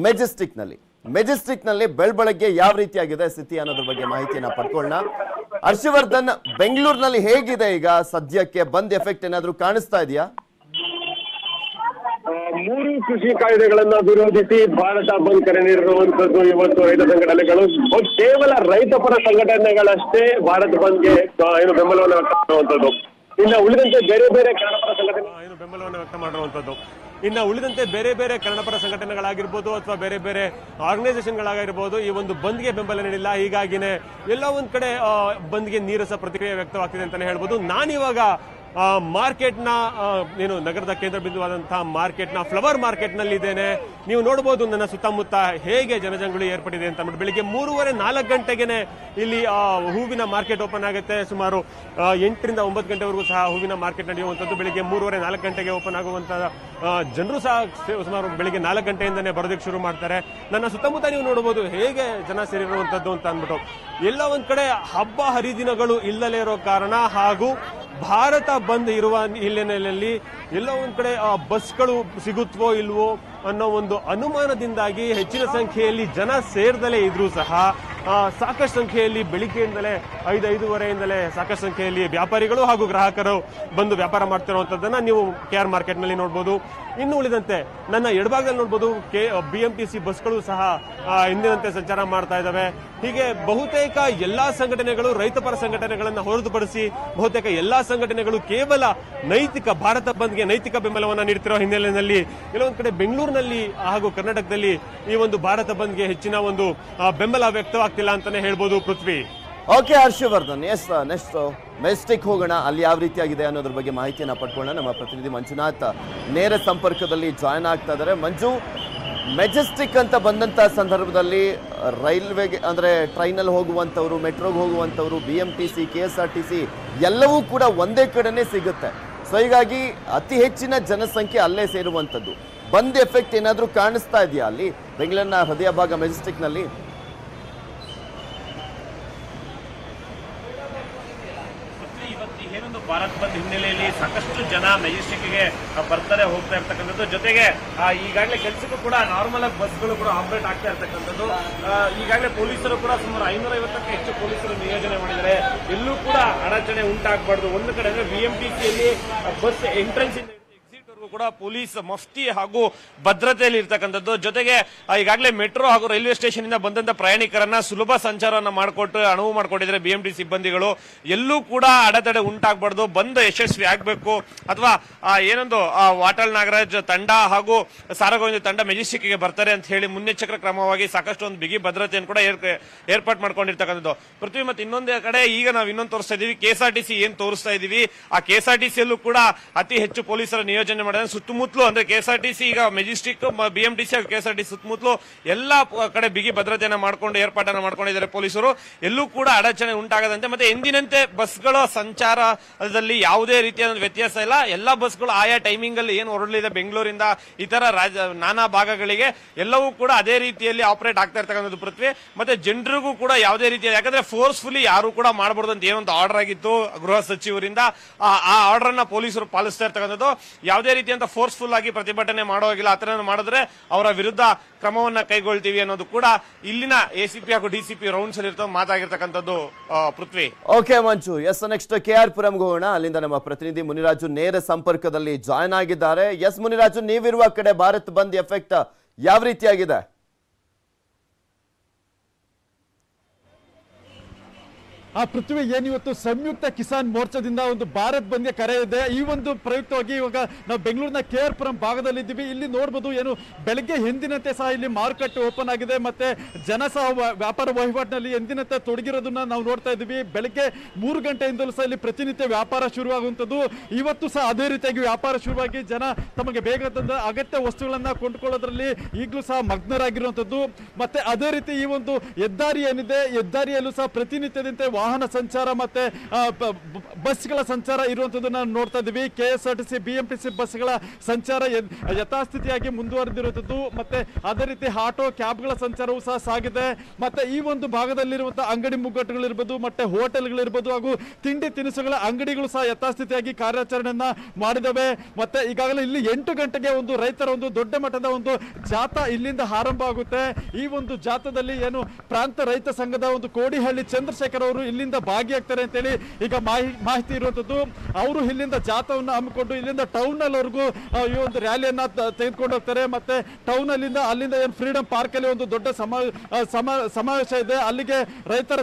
ಮೆಜೆಸ್ಟಿಕ್ನಲ್ಲಿ ಮೆಜೆಸ್ಟಿಕ್ನಲ್ಲಿ ಬೆಳ್ಬೆಳಗ್ಗೆ ಯಾವ ರೀತಿಯಾಗಿದೆ ಸ್ಥಿತಿ ಅನ್ನೋದ್ರ ಬಗ್ಗೆ ಮಾಹಿತಿಯನ್ನ ಪಡ್ಕೊಳ್ಳೋಣ. ಹರ್ಷವರ್ಧನ್, ಬೆಂಗಳೂರಿನಲ್ಲಿ ಹೇಗಿದೆ ಈಗ ಸದ್ಯಕ್ಕೆ ಬಂದ್ ಎಫೆಕ್ಟ್ ಏನಾದರೂ ಕಾಣಿಸ್ತಾ ಇದೆಯಾ? ಮೂರು ಕೃಷಿ ಕಾಯ್ದೆಗಳನ್ನ ವಿರೋಧಿಸಿ ಭಾರತ ಬಂದ್ ಕರೆ ನೀಡಿರುವಂತದ್ದು ಇವತ್ತು ರೈತ ಸಂಘಟನೆಗಳು. ಕೇವಲ ರೈತ ಪರ ಸಂಘಟನೆಗಳಷ್ಟೇ ಭಾರತ ಬಂದ್ಗೆ ಏನು ಬೆಂಬಲವನ್ನು ವ್ಯಕ್ತ ಮಾಡುವಂತದ್ದು ಇನ್ನ ಉಳಿದಂತೆ ಬೇರೆ ಬೇರೆ ಕನ್ನಡಪರ ಸಂಘಟನೆ ಏನು ಬೆಂಬಲವನ್ನು ವ್ಯಕ್ತ ಮಾಡಿರುವಂತದ್ದು ಇನ್ನು ಉಳಿದಂತೆ ಬೇರೆ ಬೇರೆ ಕನ್ನಡಪರ ಸಂಘಟನೆಗಳಾಗಿರ್ಬೋದು ಅಥವಾ ಬೇರೆ ಬೇರೆ ಆರ್ಗನೈಸೇಷನ್ಗಳಾಗಿರ್ಬೋದು, ಈ ಒಂದು ಬಂದ್ಗೆ ಬೆಂಬಲ ನೀಡಿಲ್ಲ. ಹೀಗಾಗಿನೇ ಎಲ್ಲ ಒಂದ್ ಕಡೆ ಬಂದ್ಗೆ ನೀರಸ ಪ್ರತಿಕ್ರಿಯೆ ವ್ಯಕ್ತವಾಗ್ತಿದೆ ಅಂತಾನೆ ಹೇಳ್ಬೋದು. ನಾನಿವಾಗ ಮಾರ್ಕೆಟ್ನ ಏನು ನಗರದ ಕೇಂದ್ರ ಬಿಂದುವಾದಂತಹ ಮಾರ್ಕೆಟ್ನ, ಫ್ಲವರ್ ಮಾರ್ಕೆಟ್ನಲ್ಲಿ ಇದ್ದೇನೆ ನೀವು ನೋಡಬಹುದು ನನ್ನ ಸುತ್ತಮುತ್ತ ಹೇಗೆ ಜನಜಂಗುಳಿ ಏರ್ಪಟ್ಟಿದೆ ಅಂತ. ಅಂದ್ಬಿಟ್ಟು ಬೆಳಿಗ್ಗೆ ಮೂರುವರೆ ನಾಲ್ಕು ಗಂಟೆಗೆನೆ ಇಲ್ಲಿ ಹೂವಿನ ಮಾರ್ಕೆಟ್ ಓಪನ್ ಆಗುತ್ತೆ. ಸುಮಾರು ಎಂಟರಿಂದ ಒಂಬತ್ತು ಗಂಟೆವರೆಗೂ ಸಹ ಹೂವಿನ ಮಾರ್ಕೆಟ್ ನಡೆಯುವಂಥದ್ದು ಬೆಳಿಗ್ಗೆ ಮೂರುವರೆ ನಾಲ್ಕು ಗಂಟೆಗೆ ಓಪನ್ ಆಗುವಂತಹ ಜನರು ಸಹ ಸುಮಾರು ಬೆಳಿಗ್ಗೆ ನಾಲ್ಕು ಗಂಟೆಯಿಂದನೇ ಬರೋದಕ್ಕೆ ಶುರು ಮಾಡ್ತಾರೆ. ನನ್ನ ಸುತ್ತಮುತ್ತ ನೀವು ನೋಡಬಹುದು ಹೇಗೆ ಜನ ಸೇರಿರುವಂಥದ್ದು ಅಂತ ಅಂದ್ಬಿಟ್ಟು. ಎಲ್ಲ ಒಂದ್ ಕಡೆ ಹಬ್ಬ ಹರಿದಿನಗಳು ಇಲ್ಲದೇ ಇರೋ ಕಾರಣ ಹಾಗೂ ಭಾರತ ಬಂದ್ ಇರುವ ಹಿನ್ನೆಲೆಯಲ್ಲಿ ಎಲ್ಲೋ ಒಂದ್ ಕಡೆ ಆ, ಬಸ್ಗಳು ಸಿಗುತ್ತವೋ ಇಲ್ವೋ ಅನ್ನೋ ಒಂದು ಅನುಮಾನದಿಂದಾಗಿ ಹೆಚ್ಚಿನ ಸಂಖ್ಯೆಯಲ್ಲಿ ಜನ ಸೇರ್ದಲೇ ಇದ್ರೂ ಸಹ ಸಾಕಷ್ಟು ಸಂಖ್ಯೆಯಲ್ಲಿ ಬೆಳಿಗ್ಗೆಯಿಂದಲೇ ಐದು ಐದೂವರೆಯಿಂದಲೇ ಸಾಕಷ್ಟು ಸಂಖ್ಯೆಯಲ್ಲಿ ವ್ಯಾಪಾರಿಗಳು ಹಾಗೂ ಗ್ರಾಹಕರು ಬಂದು ವ್ಯಾಪಾರ ಮಾಡ್ತಿರುವಂಥದ್ದನ್ನು ನೀವು ಕೆ ಆರ್ ಮಾರ್ಕೆಟ್ನಲ್ಲಿ ನೋಡ್ಬೋದು. ಇನ್ನು ಉಳಿದಂತೆ ನನ್ನ ಎಡಭಾಗದಲ್ಲಿ ನೋಡ್ಬೋದು, ಕೆ ಬಿ ಎಂಪಿ ಸಿ ಬಸ್ಗಳು ಸಹ ಹಿಂದಿನಂತೆ ಸಂಚಾರ ಮಾಡ್ತಾ ಇದ್ದಾವೆ. ಹೀಗೆ ಬಹುತೇಕ ಎಲ್ಲಾ ಸಂಘಟನೆಗಳು ರೈತಪರ ಸಂಘಟನೆಗಳನ್ನು ಹೊರತುಪಡಿಸಿ ಬಹುತೇಕ ಎಲ್ಲಾ ಸಂಘಟನೆಗಳು ಕೇವಲ ನೈತಿಕ ಭಾರತ ಬಂದ್ಗೆ ನೈತಿಕ ಬೆಂಬಲವನ್ನು ನೀಡ್ತಿರೋ ಹಿನ್ನೆಲೆಯಲ್ಲಿ ಕೆಲವೊಂದು ಕಡೆ ಬೆಂಗಳೂರಿನಲ್ಲಿ ಹಾಗೂ ಕರ್ನಾಟಕದಲ್ಲಿ ಈ ಒಂದು ಭಾರತ ಬಂದ್ಗೆ ಹೆಚ್ಚಿನ ಒಂದು ಬೆಂಬಲ ಬೆಂಬಲ ವ್ಯಕ್ತವಾಗ್ತಿಲ್ಲ ಅಂತಾನೆ ಹೇಳ್ಬೋದು Prithvi. Okay, Harshavardhan. Yes next Majestic ಹೋಗೋಣ. ಅಲ್ಲಿ ಯಾವ ರೀತಿಯಾಗಿದೆ ಅನ್ನೋದ್ರ ಬಗ್ಗೆ ಮಾಹಿತಿಯನ್ನು ಪಡ್ಕೊಳ್ಳೋಣ. ನಮ್ಮ ಪ್ರತಿನಿಧಿ ಮಂಜುನಾಥ್ ನೇರ ಸಂಪರ್ಕದಲ್ಲಿ ಜಾಯ್ನ್ ಆಗ್ತಾ ಇದ್ದಾರೆ. ಮಂಜು ಮೆಜೆಸ್ಟಿಕ್ ಅಂತ ಬಂದಂತ ಸಂದರ್ಭದಲ್ಲಿ ರೈಲ್ವೆಗೆ, ಅಂದ್ರೆ ಟ್ರೈನಲ್ಲಿ ಹೋಗುವಂಥವ್ರು ಮೆಟ್ರೋಗೆ ಹೋಗುವಂಥವ್ರು B M T C K S R T C ಎಲ್ಲವೂ ಕೂಡ ಒಂದೇ ಕಡೆನೇ ಸಿಗುತ್ತೆ. ಸೊ ಹೀಗಾಗಿ ಅತಿ ಹೆಚ್ಚಿನ ಜನಸಂಖ್ಯೆ ಅಲ್ಲೇ ಸೇರುವಂಥದ್ದು. ಬಂದ್ ಎಫೆಕ್ಟ್ ಏನಾದರೂ ಕಾಣಿಸ್ತಾ ಇದೆಯಾ ಅಲ್ಲಿ? ಬೆಂಗಳೂರಿನ ಹೃದಯ ಭಾಗ ಮೆಜೆಸ್ಟಿಕ್ನಲ್ಲಿ ಮತ್ತೆ ಇವತ್ತು ಏನೊಂದು ಭಾರತ್ ಬಂದ್ ಹಿನ್ನೆಲೆಯಲ್ಲಿ ಸಾಕಷ್ಟು ಜನ ಮೆಜೆಸ್ಟಿಕ್ಗೆ ಬರ್ತಾರೆ, ಹೋಗ್ತಾ ಇರ್ತಕ್ಕಂಥದ್ದು. ಜೊತೆಗೆ ಈಗಾಗಲೇ ಕೆಲಸಕ್ಕೂ ಕೂಡ ನಾರ್ಮಲ್ ಆಗಿ ಬಸ್ಗಳು ಕೂಡ ಆಪರೇಟ್ ಆಗ್ತಾ ಇರ್ತಕ್ಕಂಥದ್ದು. ಈಗಾಗಲೇ ಪೊಲೀಸರು ಕೂಡ ಸುಮಾರು ಐನೂರ ಐವತ್ತಕ್ಕೆ ಹೆಚ್ಚು ಪೊಲೀಸರು ನಿಯೋಜನೆ ಮಾಡಿದ್ದಾರೆ. ಎಲ್ಲೂ ಕೂಡ ಅಡಚಣೆ ಉಂಟಾಗಬಾರ್ದು. ಒಂದು ಕಡೆ ಅಂದ್ರೆ ಬಿಎಂಟಿಸಿಯಲ್ಲಿ ಬಸ್ ಎಂಟ್ರೆನ್ಸ್ ಕೂಡ ಪೊಲೀಸ್ ಮಫ್ತಿ ಹಾಗೂ ಭದ್ರತೆಯಲ್ಲಿ ಇರ್ತಕ್ಕಂಥದ್ದು. ಜೊತೆಗೆ ಈಗಾಗಲೇ ಮೆಟ್ರೋ ಹಾಗೂ ರೈಲ್ವೆ ಸ್ಟೇಷನ್ ಇಂದ ಬಂದಂತ ಪ್ರಯಾಣಿಕರನ್ನ ಸುಲಭ ಸಂಚಾರವನ್ನ ಮಾಡಿಕೊಟ್ಟು, ಅನುವು ಮಾಡಿಕೊಟ್ಟಿದ್ರೆ ಬಿಎಂಟಿ ಸಿಬ್ಬಂದಿಗಳು. ಎಲ್ಲೂ ಕೂಡ ಅಡೆತಡೆ ಉಂಟಾಗಬಾರ್ದು. ಬಂದ್ ಯಶಸ್ವಿ ಆಗಬೇಕು. ಅಥವಾ ಏನೊಂದು ವಾಟಾಳ್ ನಾಗರಾಜ್ ತಂಡ ಹಾಗೂ ಸಾರಗೋವಿಂದ ತಂಡ ಮೆಜೆಸ್ಟಿಕ್ಗೆ ಬರ್ತಾರೆ ಅಂತ ಹೇಳಿ ಮುನ್ನೆಚ್ಚರಿಕೆ ಕ್ರಮವಾಗಿ ಸಾಕಷ್ಟು ಒಂದು ಬಿಗಿ ಭದ್ರತೆಯನ್ನು ಕೂಡ ಏರ್- ಏರ್ಪಾಟ್ ಮಾಡ್ಕೊಂಡಿರ್ತಕ್ಕಂಥದ್ದು. ಪೃಥ್ವಿ, ಮತ್ತೆ ಇನ್ನೊಂದೇ ಕಡೆ ಈಗ ನಾವು ಇನ್ನೊಂದು ತೋರಿಸ್ತಾ ಇದೀವಿ. ಕೆಎಸ್ಆರ್ಟಿಸಿ ಏನ್ ತೋರಿಸ್ತಾ ಇದೀವಿ, ಆ ಕೆಎಸ್ಆರ್ಟಿಸಿಯಲ್ಲೂ ಕೂಡ ಅತಿ ಹೆಚ್ಚು ಪೊಲೀಸರ ನಿಯೋಜನೆ ಮಾಡಿದ್ರೆ ಸುತ್ತಮುತ್ತಲು, ಅಂದ್ರೆ ಕೆಎಸ್ಆರ್ಟಿಸಿ, ಈಗ ಮೆಜೆಸ್ಟಿಕ್ ಬಿಎಂಟಿಸಿ ಹಾಗೂ ಕೆಎಸ್ಆರ್ಟಿಸಿ ಸುತ್ತಮುತ್ತಲು ಎಲ್ಲಾ ಕಡೆ ಬಿಗಿ ಭದ್ರತೆಯನ್ನು ಮಾಡ್ಕೊಂಡು, ಏರ್ಪಾಟನ್ನು ಮಾಡ್ಕೊಂಡಿದ್ದಾರೆ ಪೊಲೀಸರು. ಎಲ್ಲೂ ಕೂಡ ಅಡಚಣೆ ಉಂಟಾಗದಂತೆ, ಮತ್ತೆ ಎಂದಿನಂತೆ ಬಸ್ಗಳ ಸಂಚಾರದಲ್ಲಿ ಯಾವುದೇ ರೀತಿಯ ವ್ಯತ್ಯಾಸ ಇಲ್ಲ. ಎಲ್ಲಾ ಬಸ್ಗಳು ಆಯಾ ಟೈಮಿಂಗ್ ಅಲ್ಲಿ ಏನು ಹೊರಡಲಿದೆ ಬೆಂಗಳೂರಿಂದ ಇತರ ನಾನಾ ಭಾಗಗಳಿಗೆ, ಎಲ್ಲವೂ ಕೂಡ ಅದೇ ರೀತಿಯಲ್ಲಿ ಆಪರೇಟ್ ಆಗ್ತಾ ಇರ್ತಕ್ಕಂಥದ್ದು ಪೃಥ್ವಿ. ಮತ್ತೆ ಜನರಿಗೂ ಕೂಡ ಯಾವುದೇ ರೀತಿಯ, ಯಾಕಂದ್ರೆ ಫೋರ್ಸ್ಫುಲಿ ಯಾರು ಕೂಡ ಮಾಡಬಾರ್ದು ಅಂತ ಏನೊಂದು ಆರ್ಡರ್ ಆಗಿತ್ತು ಗೃಹ ಸಚಿವರಿಂದ. ಆ ಆರ್ಡರ್ ಅನ್ನ ಪೊಲೀಸರು ಪಾಲಿಸ್ತಾ ಇರ್ತಕ್ಕಂಥದ್ದು. ಯಾವುದೇ ರೀತಿಯಂತ ಫೋರ್ಸ್ಫುಲ್ ಆಗಿ ಪ್ರತಿಭಟನೆ ಮಾಡೋಗಿಲ್ಲ ಆ ಥರ ಮಾಡಿದ್ರೆ ಅವರ ವಿರುದ್ಧ ಕ್ರಮವನ್ನ ಕೈಗೊಳ್ತೀವಿ ಅನ್ನೋದು ಕೂಡ ಇಲ್ಲಿನ ಎಸಿಪಿ ಹಾಗೂ ಡಿಸಿಪಿ ರೌಂಡ್ಸ್ ಅಲ್ಲಿ ಇರ್ತೋ ಮಾತಾಗಿರ್ತಕ್ಕಂಥದ್ದು Prithvi. Okay Manju yes next K R Puram ಹೋಗೋಣ ಅಲ್ಲಿಂದ ನಮ್ಮ ಪ್ರತಿನಿಧಿ ಮುನಿರಾಜು ನೇರ ಸಂಪರ್ಕದಲ್ಲಿ ಜಾಯ್ನ್ ಆಗಿದ್ದಾರೆ. ಎಸ್ ಮುನಿರಾಜು, ನೀವಿರುವ ಕಡೆ ಭಾರತ್ ಬಂದ್ ಎಫೆಕ್ಟ್ ಯಾವ ರೀತಿಯಾಗಿದೆ? ಆ ಪೃಥ್ವಿ ಏನಿವತ್ತು ಸಂಯುಕ್ತ ಕಿಸಾನ್ ಮೋರ್ಚಾದಿಂದ ಒಂದು ಭಾರತ್ ಬಂದ್ಗೆ ಕರೆ ಇದೆ. ಈ ಒಂದು ಪ್ರಯುಕ್ತವಾಗಿ ಇವಾಗ ನಾವು ಬೆಂಗಳೂರಿನ ಕೆ ಆರ್ ಪುರಂ ಭಾಗದಲ್ಲಿ ಇದ್ದೀವಿ ಇಲ್ಲಿ ನೋಡ್ಬೋದು ಏನು ಬೆಳಗ್ಗೆ ಎಂದಿನಂತೆ ಸಹ ಇಲ್ಲಿ ಮಾರುಕಟ್ಟೆ ಓಪನ್ ಆಗಿದೆ. ಮತ್ತೆ ಜನ ಸಹ ವ್ಯಾಪಾರ ವಹಿವಾಟಿನಲ್ಲಿ ಎಂದಿನಂತೆ ತೊಡಗಿರೋದನ್ನ ನಾವು ನೋಡ್ತಾ ಇದ್ದೀವಿ. ಬೆಳಗ್ಗೆ ಮೂರು ಗಂಟೆಯಿಂದಲೂ ಸಹ ಇಲ್ಲಿ ಪ್ರತಿನಿತ್ಯ ವ್ಯಾಪಾರ ಶುರುವಾಗುವಂಥದ್ದು. ಇವತ್ತು ಸಹ ಅದೇ ರೀತಿಯಾಗಿ ವ್ಯಾಪಾರ ಶುರುವಾಗಿ ಜನ ತಮಗೆ ಬೇಕಾದಂತ ಅಗತ್ಯ ವಸ್ತುಗಳನ್ನ ಕೊಂಡುಕೊಳ್ಳೋದ್ರಲ್ಲಿ ಈಗಲೂ ಸಹ ಮಗ್ನರಾಗಿರುವಂಥದ್ದು. ಮತ್ತೆ ಅದೇ ರೀತಿ ಈ ಒಂದು ಹೆದ್ದಾರಿ ಏನಿದೆ? ಹೆದ್ದಾರಿಯಲ್ಲೂ ಸಹ ಪ್ರತಿನಿತ್ಯದಂತೆ ಸಂಚಾರ ಮತ್ತೆ ಬಸ್ಗಳ ಸಂಚಾರ ಇರುವಂತದನ್ನ ನೋಡ್ತಾ ಇದ್ದೀವಿ. K S R T C B M ಬಸ್ಗಳ ಸಂಚಾರ ಯಥಾಸ್ಥಿತಿಯಾಗಿ ಮುಂದುವರೆದಿರುವಂಥದ್ದು ಮತ್ತೆ ಅದೇ ರೀತಿ ಆಟೋ ಕ್ಯಾಬ್ಗಳ ಸಂಚಾರವೂ ಸಹ ಸಾಗಿದೆ. ಮತ್ತೆ ಈ ಒಂದು ಭಾಗದಲ್ಲಿರುವಂತಹ ಅಂಗಡಿ ಮುಗ್ಗಟ್ಟುಗಳಿರ್ಬೋದು, ಮತ್ತೆ ಹೋಟೆಲ್ಗಳಿರ್ಬೋದು ಹಾಗೂ ತಿಂಡಿ ತಿನಿಸುಗಳ ಅಂಗಡಿಗಳು ಸಹ ಯಥಾಸ್ಥಿತಿಯಾಗಿ ಕಾರ್ಯಾಚರಣೆಯನ್ನ ಮಾಡಿದವೆ. ಮತ್ತೆ ಈಗಾಗಲೇ ಇಲ್ಲಿ ಎಂಟು ಗಂಟೆಗೆ ಒಂದು ರೈತರ ಒಂದು ದೊಡ್ಡ ಮಟ್ಟದ ಒಂದು ಜಾಥಾ ಇಲ್ಲಿಂದ ಆರಂಭ ಆಗುತ್ತೆ. ಈ ಒಂದು ಜಾಥಾದಲ್ಲಿ ಏನು ಪ್ರಾಂತ ರೈತ ಸಂಘದ ಒಂದು ಕೋಡಿಹಳ್ಳಿ ಚಂದ್ರಶೇಖರ್ ಅವರು ಇಲ್ಲಿಂದ ಭಾಗಿಯಾಗ್ತಾರೆ ಅಂತೇಳಿ ಈಗ ಮಾಹಿ, ಮಾಹಿತಿ ಇರುವಂತದ್ದು ಅವರು ಇಲ್ಲಿಂದ ಜಾಥಾವನ್ನು ಹಮ್ಮಿಕೊಂಡು ಇಲ್ಲಿಂದ ಟೌನ್ ಅಲ್ಲಿವರೆಗೂ ಈ ಒಂದು ರ್ಯಾಲಿಯನ್ನ ತೆಗೆದುಕೊಂಡು ಹೋಗ್ತಾರೆ. ಮತ್ತೆ ಟೌನ್ ಅಲ್ಲಿಂದ ಅಲ್ಲಿಂದ ಏನು ಫ್ರೀಡಂ ಪಾರ್ಕ್ ಅಲ್ಲಿ ಒಂದು ದೊಡ್ಡ ಸಮಾವೇಶ ಇದೆ. ಅಲ್ಲಿಗೆ ರೈತರ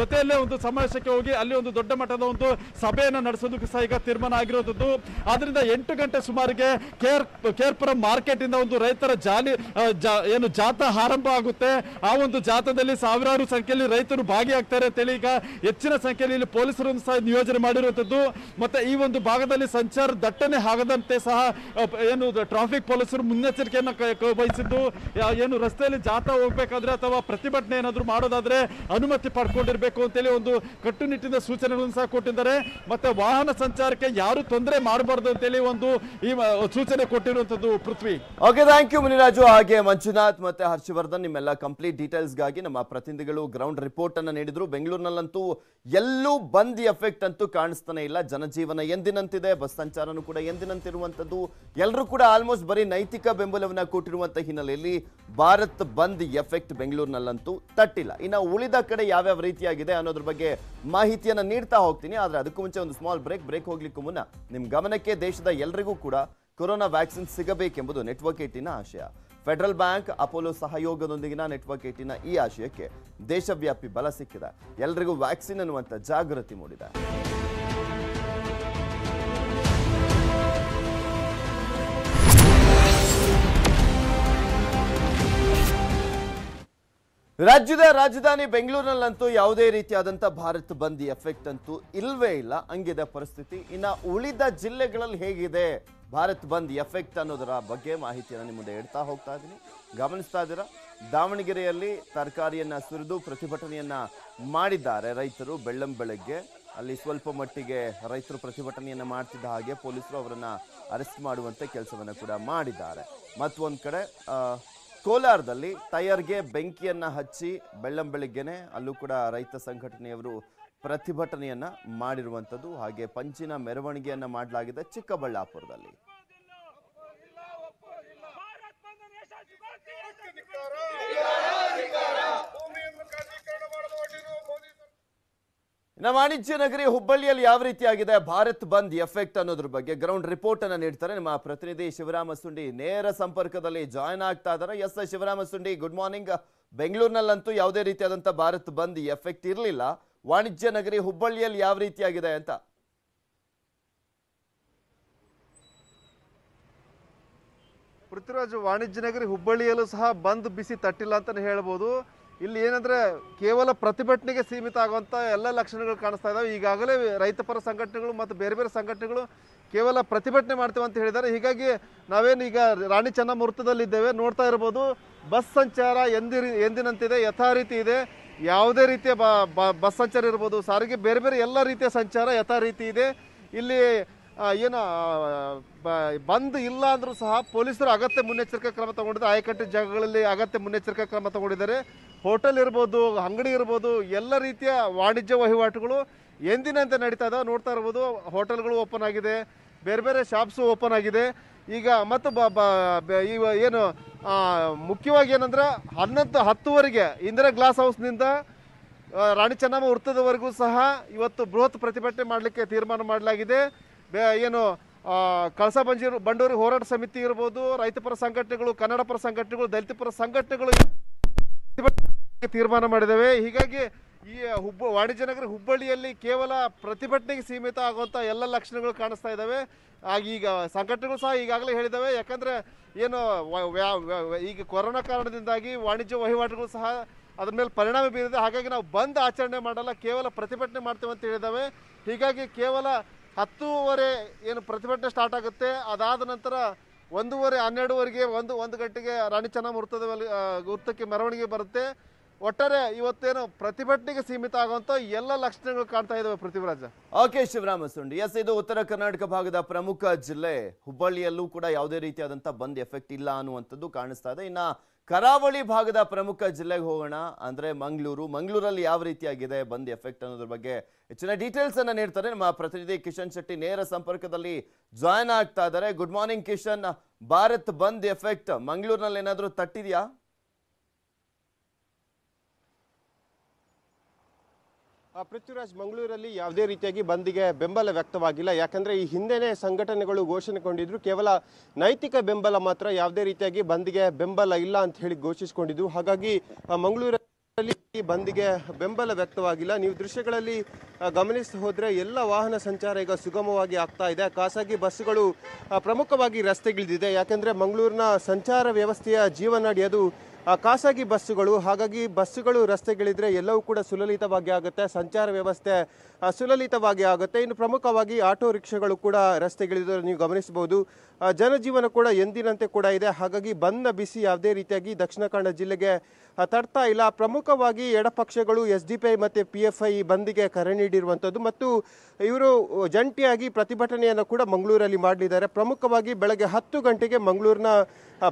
ಜೊತೆಯಲ್ಲೇ ಒಂದು ಸಮಾವೇಶಕ್ಕೆ ಹೋಗಿ ಅಲ್ಲಿ ಒಂದು ದೊಡ್ಡ ಮಟ್ಟದ ಒಂದು ಸಭೆಯನ್ನು ನಡೆಸೋದಕ್ಕೆ ಸಹ ಈಗ ತೀರ್ಮಾನ ಆಗಿರೋದು ಆದ್ರಿಂದ ಎಂಟು ಗಂಟೆ ಸುಮಾರಿಗೆ ಕೇರ್, ಕೇರ್ಪುರಂ ಮಾರ್ಕೆಟ್ ಇಂದ ಒಂದು ರೈತರ ಜಾಲಿ ಏನು ಜಾಥಾ ಆರಂಭ ಆಗುತ್ತೆ. ಆ ಒಂದು ಜಾಥಾದಲ್ಲಿ ಸಾವಿರಾರು ಸಂಖ್ಯೆಯಲ್ಲಿ ರೈತರು ಭಾಗಿಯಾಗ್ತಾರೆ ಅಂತೇಳಿ ಈಗ ಹೆಚ್ಚಿನ ಸಂಖ್ಯೆಯಲ್ಲಿ ಇಲ್ಲಿ ಪೊಲೀಸರನ್ನು ಸಹ ನಿಯೋಜನೆ ಮಾಡಿರುವಂತದ್ದು ಮತ್ತೆ ಈ ಒಂದು ಭಾಗದಲ್ಲಿ ಸಂಚಾರ ದಟ್ಟಣೆ ಆಗದಂತೆ ಸಹ ಏನು ಟ್ರಾಫಿಕ್ ಪೊಲೀಸರು ಮುನ್ನೆಚ್ಚರಿಕೆಯನ್ನು ವಹಿಸಿದ್ದು. ಏನು ರಸ್ತೆಯಲ್ಲಿ ಜಾಥಾ ಹೋಗಬೇಕಾದ್ರೆ ಅಥವಾ ಪ್ರತಿಭಟನೆ ಏನಾದರೂ ಮಾಡೋದಾದ್ರೆ ಅನುಮತಿ ಪಡ್ಕೊಂಡಿರಬೇಕು ಅಂತೇಳಿ ಒಂದು ಕಟ್ಟುನಿಟ್ಟಿನ ಸೂಚನೆಗಳನ್ನು ಸಹ ಕೊಟ್ಟಿದ್ದಾರೆ. ಮತ್ತೆ ವಾಹನ ಸಂಚಾರಕ್ಕೆ ಯಾರು ತೊಂದರೆ ಮಾಡಬಾರ್ದು ಅಂತೇಳಿ ಒಂದು ಈ ಸೂಚನೆ ಕೊಟ್ಟಿರುವಂಥದ್ದು Prithvi. Okay thank you Muniraju. ಹಾಗೆ ಮಂಜುನಾಥ್ ಮತ್ತೆ ಹರ್ಷವರ್ಧನ್, ನಿಮ್ಮೆಲ್ಲ ಕಂಪ್ಲೀಟ್ ಡೀಟೇಲ್ಸ್ಗಾಗಿ ನಮ್ಮ ಪ್ರತಿನಿಧಿಗಳು ಗ್ರೌಂಡ್ ರಿಪೋರ್ಟ್ ಅನ್ನು ನೀಡಿದ್ರು. ಬೆಂಗಳೂರಿನ ಬೆಂಗಳೂರಿನಲ್ಲಂತೂ ಎಲ್ಲೂ ಬಂದ್ ಎಫೆಕ್ಟ್ ಅಂತೂ ಕಾಣಿಸ್ತಾನೆ ಇಲ್ಲ. ಜನಜೀವನ ಎಂದಿನಂತಿದೆ, ಬಸ್ ಸಂಚಾರನೂ ಕೂಡ ಎಂದಿನಂತಿರುವಂಥದ್ದು. ಎಲ್ಲರೂ ಕೂಡ ಆಲ್ಮೋಸ್ಟ್ ಬರೀ ನೈತಿಕ ಬೆಂಬಲವನ್ನ ಕೊಟ್ಟಿರುವಂಥ ಹಿನ್ನೆಲೆಯಲ್ಲಿ ಭಾರತ್ ಬಂದ್ ಎಫೆಕ್ಟ್ ಬೆಂಗಳೂರಿನಲ್ಲಂತೂ ತಟ್ಟಿಲ್ಲ. ಇನ್ನು ಉಳಿದ ಕಡೆ ಯಾವ್ಯಾವ ರೀತಿಯಾಗಿದೆ ಅನ್ನೋದ್ರ ಬಗ್ಗೆ ಮಾಹಿತಿಯನ್ನ ನೀಡ್ತಾ ಹೋಗ್ತೀನಿ. ಆದರೆ ಅದಕ್ಕೂ ಮುಂಚೆ ಒಂದು ಸ್ಮಾಲ್ ಬ್ರೇಕ್ ಬ್ರೇಕ್ ಹೋಗ್ಲಿಕ್ಕೂ ಮುನ್ನ ನಿಮ್ ಗಮನಕ್ಕೆ ದೇಶದ ಎಲ್ರಿಗೂ ಕೂಡ ಕೊರೋನಾ ವ್ಯಾಕ್ಸಿನ್ ಸಿಗಬೇಕೆಂಬುದು ನೆಟ್ವರ್ಕ್ ಏಟಿನ ಆಶಯ. ಫೆಡರಲ್ ಬ್ಯಾಂಕ್, ಅಪೋಲೋ ಸಹಯೋಗದೊಂದಿಗಿನ ನೆಟ್ವರ್ಕ್ ಏಟಿನ ಈ ಆಶಯಕ್ಕೆ ದೇಶವ್ಯಾಪಿ ಬಲ ಸಿಕ್ಕಿದೆ. ಎಲ್ರಿಗೂ ವ್ಯಾಕ್ಸಿನ್ ಅನ್ನುವಂಥ ಜಾಗೃತಿ ಮೂಡಿದೆ. ರಾಜ್ಯದ ರಾಜಧಾನಿ ಬೆಂಗಳೂರಿನಲ್ಲಂತೂ ಯಾವುದೇ ರೀತಿಯಾದಂಥ ಭಾರತ್ ಬಂದ್ ಎಫೆಕ್ಟ್ ಅಂತೂ ಇಲ್ಲವೇ ಇಲ್ಲ. ಹಂಗಿದೆ ಪರಿಸ್ಥಿತಿ. ಇನ್ನು ಉಳಿದ ಜಿಲ್ಲೆಗಳಲ್ಲಿ ಹೇಗಿದೆ? ಭಾರತ್ ಬಂದ್ ಎಫೆಕ್ಟ್ ಅನ್ನೋದರ ಬಗ್ಗೆ ಮಾಹಿತಿಯನ್ನು ನಿಮ್ಮ ಮುಂದೆ ಇಡ್ತಾ ಹೋಗ್ತಾ ಇದ್ದೀನಿ. ಗಮನಿಸ್ತಾ ಇದ್ದೀರಾ? ದಾವಣಗೆರೆಯಲ್ಲಿ ತರಕಾರಿಯನ್ನು ಸುರಿದು ಪ್ರತಿಭಟನೆಯನ್ನು ಮಾಡಿದ್ದಾರೆ ರೈತರು ಬೆಳ್ಳಂ ಬೆಳಗ್ಗೆ. ಅಲ್ಲಿ ಸ್ವಲ್ಪ ಮಟ್ಟಿಗೆ ರೈತರು ಪ್ರತಿಭಟನೆಯನ್ನು ಮಾಡ್ತಿದ್ದ ಹಾಗೆ ಪೊಲೀಸರು ಅವರನ್ನು ಅರೆಸ್ಟ್ ಮಾಡುವಂತೆ ಕೆಲಸವನ್ನು ಕೂಡ ಮಾಡಿದ್ದಾರೆ. ಮತ್ತೊಂದು ಕಡೆ ಕೋಲಾರದಲ್ಲಿ ಟಯರ್ಗೆ ಬೆಂಕಿಯನ್ನು ಹಚ್ಚಿ ಬೆಳ್ಳಂ ಬೆಳಗ್ಗೆನೆ ಅಲ್ಲೂ ಕೂಡ ರೈತ ಸಂಘಟನೆಯವರು ಪ್ರತಿಭಟನೆಯನ್ನ ಮಾಡಿರುವಂಥದ್ದು. ಹಾಗೆ ಪಂಚಿನ ಮೆರವಣಿಗೆಯನ್ನ ಮಾಡಲಾಗಿದೆ ಚಿಕ್ಕಬಳ್ಳಾಪುರದಲ್ಲಿ. ಇನ್ನು ವಾಣಿಜ್ಯ ನಗರಿ ಹುಬ್ಬಳ್ಳಿಯಲ್ಲಿ ಯಾವ ರೀತಿಯಾಗಿದೆ? ಭಾರತ್ ಬಂದ್ ಎಫೆಕ್ಟ್ ಅನ್ನೋದ್ರ ಬಗ್ಗೆ ಗ್ರೌಂಡ್ ರಿಪೋರ್ಟ್ ಅನ್ನು ನೀಡ್ತಾರೆ ನಿಮ್ಮ ಪ್ರತಿನಿಧಿ ಶಿವರಾಮ ಸುಂಡಿ. ನೇರ ಸಂಪರ್ಕದಲ್ಲಿ ಜಾಯ್ನ್ ಆಗ್ತಾ ಇದ್ದಾರೆ. S Shivarama Sundi, good morning. ಬೆಂಗಳೂರಿನಲ್ಲಂತೂ ಯಾವುದೇ ರೀತಿಯಾದಂಥ ಭಾರತ್ ಬಂದ್ ಎಫೆಕ್ಟ್ ಇರಲಿಲ್ಲ. ವಾಣಿಜ್ಯ ನಗರಿ ಹುಬ್ಬಳ್ಳಿಯಲ್ಲಿ ಯಾವ ರೀತಿಯಾಗಿದೆ ಅಂತ? ಪೃಥ್ವಿರಾಜ್, ವಾಣಿಜ್ಯ ನಗರಿ ಹುಬ್ಬಳ್ಳಿಯಲ್ಲೂ ಸಹ ಬಂದ್ ಬಿಸಿ ತಟ್ಟಿಲ್ಲ ಅಂತಾನೆ ಹೇಳ್ಬೋದು. ಇಲ್ಲಿ ಏನಂದ್ರೆ ಕೇವಲ ಪ್ರತಿಭಟನೆಗೆ ಸೀಮಿತ ಆಗುವಂತ ಎಲ್ಲ ಲಕ್ಷಣಗಳು ಕಾಣಿಸ್ತಾ ಇದಾವೆ. ಈಗಾಗಲೇ ರೈತಪರ ಸಂಘಟನೆಗಳು ಮತ್ತು ಬೇರೆ ಬೇರೆ ಸಂಘಟನೆಗಳು ಕೇವಲ ಪ್ರತಿಭಟನೆ ಮಾಡ್ತೇವೆ ಅಂತ ಹೇಳಿದ್ದಾರೆ. ಹೀಗಾಗಿ ನಾವೇನು ಈಗ ರಾಣಿ ಚೆನ್ನಮ್ಮ ವೃತ್ತದಲ್ಲಿದ್ದೇವೆ ನೋಡ್ತಾ ಇರ್ಬೋದು. ಬಸ್ ಸಂಚಾರ ಎಂದಿ ಎಂದಿನಂತಿದೆ ಯಥಾ ರೀತಿ ಇದೆ. ಯಾವುದೇ ರೀತಿಯ ಬಸ್ ಸಂಚಾರ ಇರ್ಬೋದು, ಸಾರಿಗೆ ಬೇರೆ ಬೇರೆ ಎಲ್ಲ ರೀತಿಯ ಸಂಚಾರ ಯಥಾ ರೀತಿ ಇದೆ. ಇಲ್ಲಿ ಏನು ಬಂದ್ ಇಲ್ಲ ಅಂದರೂ ಸಹ ಪೊಲೀಸರು ಅಗತ್ಯ ಮುನ್ನೆಚ್ಚರಿಕೆ ಕ್ರಮ ತಗೊಂಡಿದ್ದಾರೆ. ಆಯಕಟ್ಟು ಜಾಗಗಳಲ್ಲಿ ಅಗತ್ಯ ಮುನ್ನೆಚ್ಚರಿಕೆ ಕ್ರಮ ತಗೊಂಡಿದ್ದಾರೆ. ಹೋಟೆಲ್ ಇರ್ಬೋದು, ಅಂಗಡಿ ಇರ್ಬೋದು, ಎಲ್ಲ ರೀತಿಯ ವಾಣಿಜ್ಯ ವಹಿವಾಟುಗಳು ಎಂದಿನಂತೆ ನಡೀತಾ ಇದಾವೆ ನೋಡ್ತಾ ಇರ್ಬೋದು. ಹೋಟೆಲ್ಗಳು ಓಪನ್ ಆಗಿದೆ. ಬೇರೆ ಬೇರೆ ಶಾಪ್ಸು ಓಪನ್ ಆಗಿದೆ. ಈಗ ಮತ್ತು ಬ ಏನು ಮುಖ್ಯವಾಗಿ ಏನಂದ್ರೆ ಹನ್ನೊಂದು ಹತ್ತುವರೆಗೆ ಇಂದಿರಾ ಗ್ಲಾಸ್ ಹೌಸ್ನಿಂದ ರಾಣಿ ಚೆನ್ನಮ್ಮ ವೃತ್ತದವರೆಗೂ ಸಹ ಇವತ್ತು ಬೃಹತ್ ಪ್ರತಿಭಟನೆ ಮಾಡಲಿಕ್ಕೆ ತೀರ್ಮಾನ ಮಾಡಲಾಗಿದೆ. ಏನು ಕಳಸ ಬಂಜೀರು ಬಂಡೂರಿ ಹೋರಾಟ ಸಮಿತಿ ಇರ್ಬೋದು ರೈತಪರ ಸಂಘಟನೆಗಳು, ಕನ್ನಡ ಪರ ಸಂಘಟನೆಗಳು, ದಲಿತ ಪರ ಸಂಘಟನೆಗಳು ತೀರ್ಮಾನ ಮಾಡಿದ್ದೇವೆ ಹೀಗಾಗಿ ಈ ಹುಬ್ಬ, ವಾಣಿಜ್ಯ ನಗರ ಹುಬ್ಬಳ್ಳಿಯಲ್ಲಿ ಕೇವಲ ಪ್ರತಿಭಟನೆಗೆ ಸೀಮಿತ ಆಗುವಂಥ ಎಲ್ಲ ಲಕ್ಷಣಗಳು ಕಾಣಿಸ್ತಾ ಇದ್ದಾವೆ ಈಗ ಸಂಘಟನೆಗಳು ಸಹ ಈಗಾಗಲೇ ಹೇಳಿದ್ದಾವೆ ಯಾಕಂದರೆ ಏನು ಈಗ ಕೊರೋನಾ ಕಾರಣದಿಂದಾಗಿ ವಾಣಿಜ್ಯ ವಹಿವಾಟುಗಳು ಸಹ ಅದ್ರ ಮೇಲೆ ಪರಿಣಾಮ ಬೀರಿದೆ. ಹಾಗಾಗಿ ನಾವು ಬಂದ್ ಆಚರಣೆ ಮಾಡಲ್ಲ, ಕೇವಲ ಪ್ರತಿಭಟನೆ ಮಾಡ್ತೇವೆ ಅಂತ ಹೇಳಿದ್ದಾವೆ ಹೀಗಾಗಿ ಕೇವಲ ಹತ್ತೂವರೆ ಏನು ಪ್ರತಿಭಟನೆ ಸ್ಟಾರ್ಟ್ ಆಗುತ್ತೆ. ಅದಾದ ನಂತರ ಒಂದೂವರೆ ಹನ್ನೆರಡುವರೆಗೆ ಒಂದು ಒಂದು ಗಂಟೆಗೆ ರಾಣಿ ಚೆನ್ನಮ್ಮ ವೃತ್ತದ ವೃತ್ತಕ್ಕೆ ಮೆರವಣಿಗೆ ಬರುತ್ತೆ. ಒಟ್ಟಾರೆ ಇವತ್ತೇನು ಪ್ರತಿಭಟನೆಗೆ ಸೀಮಿತ ಆಗುವಂತ ಎಲ್ಲ ಲಕ್ಷಣಗಳು ಕಾಣ್ತಾ ಇದಾವೆ ಪೃಥ್ವಿರಾಜ. ಓಕೆ, ಶಿವರಾಮ ಸುಂಡಿ. ಎಸ್, ಇದು ಉತ್ತರ ಕರ್ನಾಟಕ ಭಾಗದ ಪ್ರಮುಖ ಜಿಲ್ಲೆ. ಹುಬ್ಬಳ್ಳಿಯಲ್ಲೂ ಕೂಡ ಯಾವುದೇ ರೀತಿಯಾದಂಥ ಬಂದ್ ಎಫೆಕ್ಟ್ ಇಲ್ಲ ಅನ್ನುವಂಥದ್ದು ಕಾಣಿಸ್ತಾ ಇದೆ. ಇನ್ನು ಕರಾವಳಿ ಭಾಗದ ಪ್ರಮುಖ ಜಿಲ್ಲೆಗೆ ಹೋಗೋಣ ಅಂದ್ರೆ ಮಂಗಳೂರು. ಮಂಗಳೂರಲ್ಲಿ ಯಾವ ರೀತಿಯಾಗಿದೆ ಬಂದ್ ಎಫೆಕ್ಟ್ ಅನ್ನೋದ್ರ ಬಗ್ಗೆ ಹೆಚ್ಚಿನ ಡೀಟೇಲ್ಸ್ ಅನ್ನ ನೀಡ್ತಾರೆ ನಮ್ಮ ಪ್ರತಿನಿಧಿ ಕಿಶನ್ ಶೆಟ್ಟಿ. ನೇರ ಸಂಪರ್ಕದಲ್ಲಿ ಜಾಯ್ನ್ ಆಗ್ತಾ ಇದ್ದಾರೆ. Good morning Kishan. Bharat bandh effect ಮಂಗಳೂರಿನಲ್ಲಿ ಏನಾದರೂ ತಟ್ಟಿದ್ಯಾ? ಪೃಥ್ವಿರಾಜ್, ಮಂಗಳೂರಲ್ಲಿ ಯಾವುದೇ ರೀತಿಯಾಗಿ ಬಂದಿಗೆ ಬೆಂಬಲ ವ್ಯಕ್ತವಾಗಿಲ್ಲ. ಯಾಕಂದ್ರೆ ಈ ಹಿಂದೆನೇ ಸಂಘಟನೆಗಳು ಘೋಷಣೆ ಕೊಂಡಿದ್ರು ಕೇವಲ ನೈತಿಕ ಬೆಂಬಲ ಮಾತ್ರ ಯಾವುದೇ ರೀತಿಯಾಗಿ ಬಂದಿಗೆ ಬೆಂಬಲ ಇಲ್ಲ ಅಂತ ಹೇಳಿ ಘೋಷಿಸಿಕೊಂಡಿದ್ರು ಹಾಗಾಗಿ ಮಂಗಳೂರಲ್ಲಿ ಬಂದಿಗೆ ಬೆಂಬಲ ವ್ಯಕ್ತವಾಗಿಲ್ಲ. ನೀವು ದೃಶ್ಯಗಳಲ್ಲಿ ಗಮನಿಸಿ ಹೋದರೆ ಎಲ್ಲ ವಾಹನ ಸಂಚಾರ ಈಗ ಸುಗಮವಾಗಿ ಆಗ್ತಾ ಇದೆ. ಖಾಸಗಿ ಬಸ್ಸುಗಳು ಪ್ರಮುಖವಾಗಿ ರಸ್ತೆಗಿಳಿದಿದೆ. ಯಾಕೆಂದರೆ ಮಂಗಳೂರಿನ ಸಂಚಾರ ವ್ಯವಸ್ಥೆಯ ಜೀವನಾಡಿ ಅದು ಖಾಸಗಿ ಬಸ್ಸುಗಳು, ಹಾಗಾಗಿ ಬಸ್ಸುಗಳು, ರಸ್ತೆಗಳಿದ್ರೆ ಎಲ್ಲವೂ ಕೂಡ ಸುಲಲಿತವಾಗಿ ಆಗುತ್ತೆ, ಸಂಚಾರ ವ್ಯವಸ್ಥೆ ಸುಲಲಿತವಾಗಿ ಆಗುತ್ತೆ. ಇನ್ನು ಪ್ರಮುಖವಾಗಿ ಆಟೋ ರಿಕ್ಷಾಗಳು ಕೂಡ ರಸ್ತೆಗಿಳಿದ್ರೆ ನೀವು ಗಮನಿಸಬಹುದು. ಜನಜೀವನ ಕೂಡ ಎಂದಿನಂತೆ ಕೂಡ ಇದೆ. ಹಾಗಾಗಿ ಬಂದ ಬಿಸಿ ಯಾವುದೇ ರೀತಿಯಾಗಿ ದಕ್ಷಿಣ ಕನ್ನಡ ಜಿಲ್ಲೆಗೆ ತಡ್ತಾ ಇಲ್ಲ. ಪ್ರಮುಖವಾಗಿ ಎಡಪಕ್ಷಗಳು ಎಸ್ ಡಿ ಪಿ ಐ ಮತ್ತು ಪಿ ಎಫ್ ಐ ಬಂದಿಗೆ ಕರೆ ನೀಡಿರುವಂಥದ್ದು ಮತ್ತು ಇವರು ಜಂಟಿಯಾಗಿ ಪ್ರತಿಭಟನೆಯನ್ನು ಕೂಡ ಮಂಗಳೂರಲ್ಲಿ ಮಾಡಲಿದ್ದಾರೆ. ಪ್ರಮುಖವಾಗಿ ಬೆಳಗ್ಗೆ ಹತ್ತು ಗಂಟೆಗೆ ಮಂಗಳೂರಿನ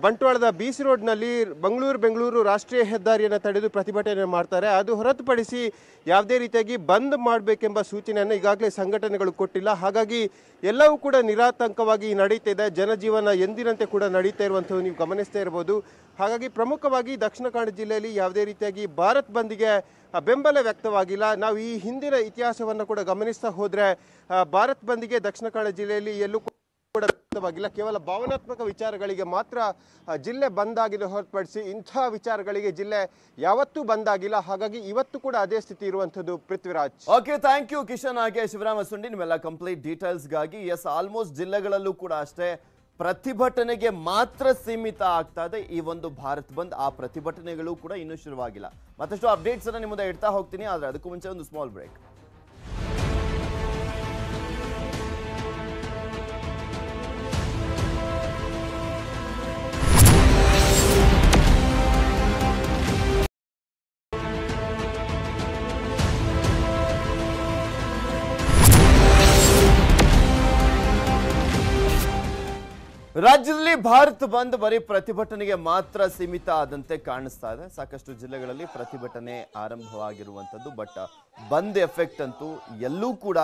ಬಂಟ್ವಾಳದ ಬಿ ಸಿ ರೋಡ್ನಲ್ಲಿ ಮಂಗಳೂರು ಬೆಂಗಳೂರು ರಾಷ್ಟ್ರೀಯ ಹೆದ್ದಾರಿಯನ್ನು ತಡೆದು ಪ್ರತಿಭಟನೆ ಮಾಡ್ತಾರೆ. ಅದು ಹೊರತುಪಡಿಸಿ ಯಾವುದೇ ರೀತಿಯಾಗಿ ಬಂದ್ ಮಾಡಬೇಕೆಂಬ ಸೂಚನೆಯನ್ನು ಈಗಾಗಲೇ ಸಂಘಟನೆಗಳು ಕೊಟ್ಟಿಲ್ಲ. ಹಾಗಾಗಿ ಎಲ್ಲವೂ ಕೂಡ ನಿರಾತಂಕವಾಗಿ ನಡೀತಾ ಇದೆ ಜನಜೀವನ ಎಂದಿನಂತೆ ಕೂಡ ನಡೀತಾ ಇರುವಂಥದ್ದು ನೀವು ಗಮನಿಸ್ತಾ ಇರ್ಬೋದು. ಹಾಗಾಗಿ ಪ್ರಮುಖವಾಗಿ ದಕ್ಷಿಣ ಕನ್ನಡ ಜಿಲ್ಲೆಯಲ್ಲಿ ಯಾವುದೇ ರೀತಿಯಾಗಿ ಭಾರತ್ ಬಂದ್ಗೆ ಬೆಂಬಲ ವ್ಯಕ್ತವಾಗಿಲ್ಲ. ನಾವು ಈ ಹಿಂದಿನ ಇತಿಹಾಸವನ್ನು ಕೂಡ ಗಮನಿಸ್ತಾ ಹೋದರೆ ಭಾರತ್ ಬಂದ್ಗೆ ದಕ್ಷಿಣ ಕನ್ನಡ ಜಿಲ್ಲೆಯಲ್ಲಿ ಎಲ್ಲೂ ಕೂಡ ವ್ಯಕ್ತವಾಗಿಲ್ಲ. ಕೇವಲ ಭಾವನಾತ್ಮಕ ವಿಚಾರಗಳಿಗೆ ಮಾತ್ರ ಜಿಲ್ಲೆ ಬಂದಾಗಿದೆ ಹೊರತುಪಡಿಸಿ ಇಂಥ ವಿಚಾರಗಳಿಗೆ ಜಿಲ್ಲೆ ಯಾವತ್ತೂ ಬಂದಾಗಿಲ್ಲ. ಹಾಗಾಗಿ ಇವತ್ತು ಕೂಡ ಅದೇ ಸ್ಥಿತಿ ಇರುವಂತದ್ದು Prithviraj. Okay thank you Kishan ಹಾಗೆ ಶಿವರಾಮ ಸುಂಡಿ, ನಿಮ್ಮೆಲ್ಲ ಕಂಪ್ಲೀಟ್ ಡೀಟೇಲ್ಸ್ಗಾಗಿ ಎಸ್ ಆಲ್ಮೋಸ್ಟ್ ಜಿಲ್ಲೆಗಳಲ್ಲೂ ಕೂಡ ಅಷ್ಟೇ. ಪ್ರತಿಭಟನೆಗೆ ಮಾತ್ರ ಸೀಮಿತ ಆಗ್ತಾ ಇದೆ. ಈ ಒಂದು ಭಾರತ್ ಬಂದ್ ಆ ಪ್ರತಿಭಟನೆಗಳು ಕೂಡ ಇನ್ನೂ ಶುರುವಾಗಿಲ್ಲ. ಮತ್ತಷ್ಟು ಅಪ್ಡೇಟ್ಸ್ ಅನ್ನ ನಿಮ್ಮ ಮುಂದೆ ಇಡ್ತಾ ಹೋಗ್ತೀನಿ. ಆದ್ರೆ ಅದಕ್ಕೂ ಮುಂಚೆ ಒಂದು ಸ್ಮಾಲ್ ಬ್ರೇಕ್ ರಾಜ್ಯದಲ್ಲಿ ಭಾರತ್ ಬಂದ್ ಬರೀ ಪ್ರತಿಭಟನೆಗೆ ಮಾತ್ರ ಸೀಮಿತ ಆದಂತೆ ಕಾಣಿಸ್ತಾ ಇದೆ. ಸಾಕಷ್ಟು ಜಿಲ್ಲೆಗಳಲ್ಲಿ ಪ್ರತಿಭಟನೆ ಆರಂಭವಾಗಿರುವಂಥದ್ದು, ಬಟ್ ಬಂದ್ ಎಫೆಕ್ಟ್ ಅಂತೂ ಎಲ್ಲೂ ಕೂಡ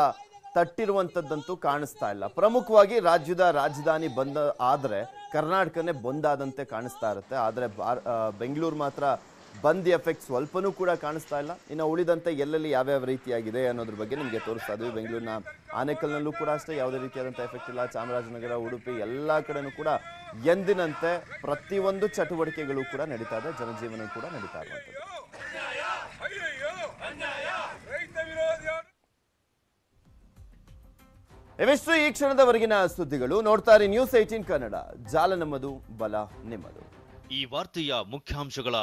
ತಟ್ಟಿರುವಂಥದ್ದಂತೂ ಕಾಣಿಸ್ತಾ ಇಲ್ಲ. ಪ್ರಮುಖವಾಗಿ ರಾಜ್ಯದ ರಾಜಧಾನಿ ಬಂದ್ ಆದರೆ ಕರ್ನಾಟಕನೇ ಬಂದಾದಂತೆ ಕಾಣಿಸ್ತಾ ಇರುತ್ತೆ. ಆದರೆ ಬೆಂಗಳೂರು ಮಾತ್ರ ಬಂದ್ ಎಫೆಕ್ಟ್ ಸ್ವಲ್ಪನೂ ಕೂಡ ಕಾಣಿಸ್ತಾ ಇಲ್ಲ. ಇನ್ನು ಉಳಿದಂತೆ ಎಲ್ಲೆಲ್ಲಿ ಯಾವ್ಯಾವ ರೀತಿಯಾಗಿದೆ ಅನ್ನೋದ್ರ ಬಗ್ಗೆ ನಿಮಗೆ ತೋರಿಸ್ತಾ ಇದ್ವಿ ಬೆಂಗಳೂರಿನ ಆನೇಕಲ್ನಲ್ಲೂ ಕೂಡ ಅಷ್ಟೇ ಯಾವುದೇ ರೀತಿಯಾದಂಥ ಎಫೆಕ್ಟ್ ಇಲ್ಲ. ಚಾಮರಾಜನಗರ, ಉಡುಪಿ ಎಲ್ಲ ಕಡೆನೂ ಕೂಡ ಎಂದಿನಂತೆ ಪ್ರತಿಯೊಂದು ಚಟುವಟಿಕೆಗಳು ಕೂಡ ನಡೀತಾ ಇದೆ. ಜನಜೀವನ ಕೂಡ ನಡೀತಾ ಇರುವಂಥದ್ದು. ಇವಿಷ್ಟು ಈ ಕ್ಷಣದವರೆಗಿನ ಸುದ್ದಿಗಳು ನೋಡ್ತಾರೆ ನ್ಯೂಸ್ ಏಟೀನ್ ಕನ್ನಡ. ಜಾಲ ನಮ್ಮದು, ಬಲ ನಿಮ್ಮದು. ಈ ವಾರ್ತೆಯ ಮುಖ್ಯಾಂಶಗಳ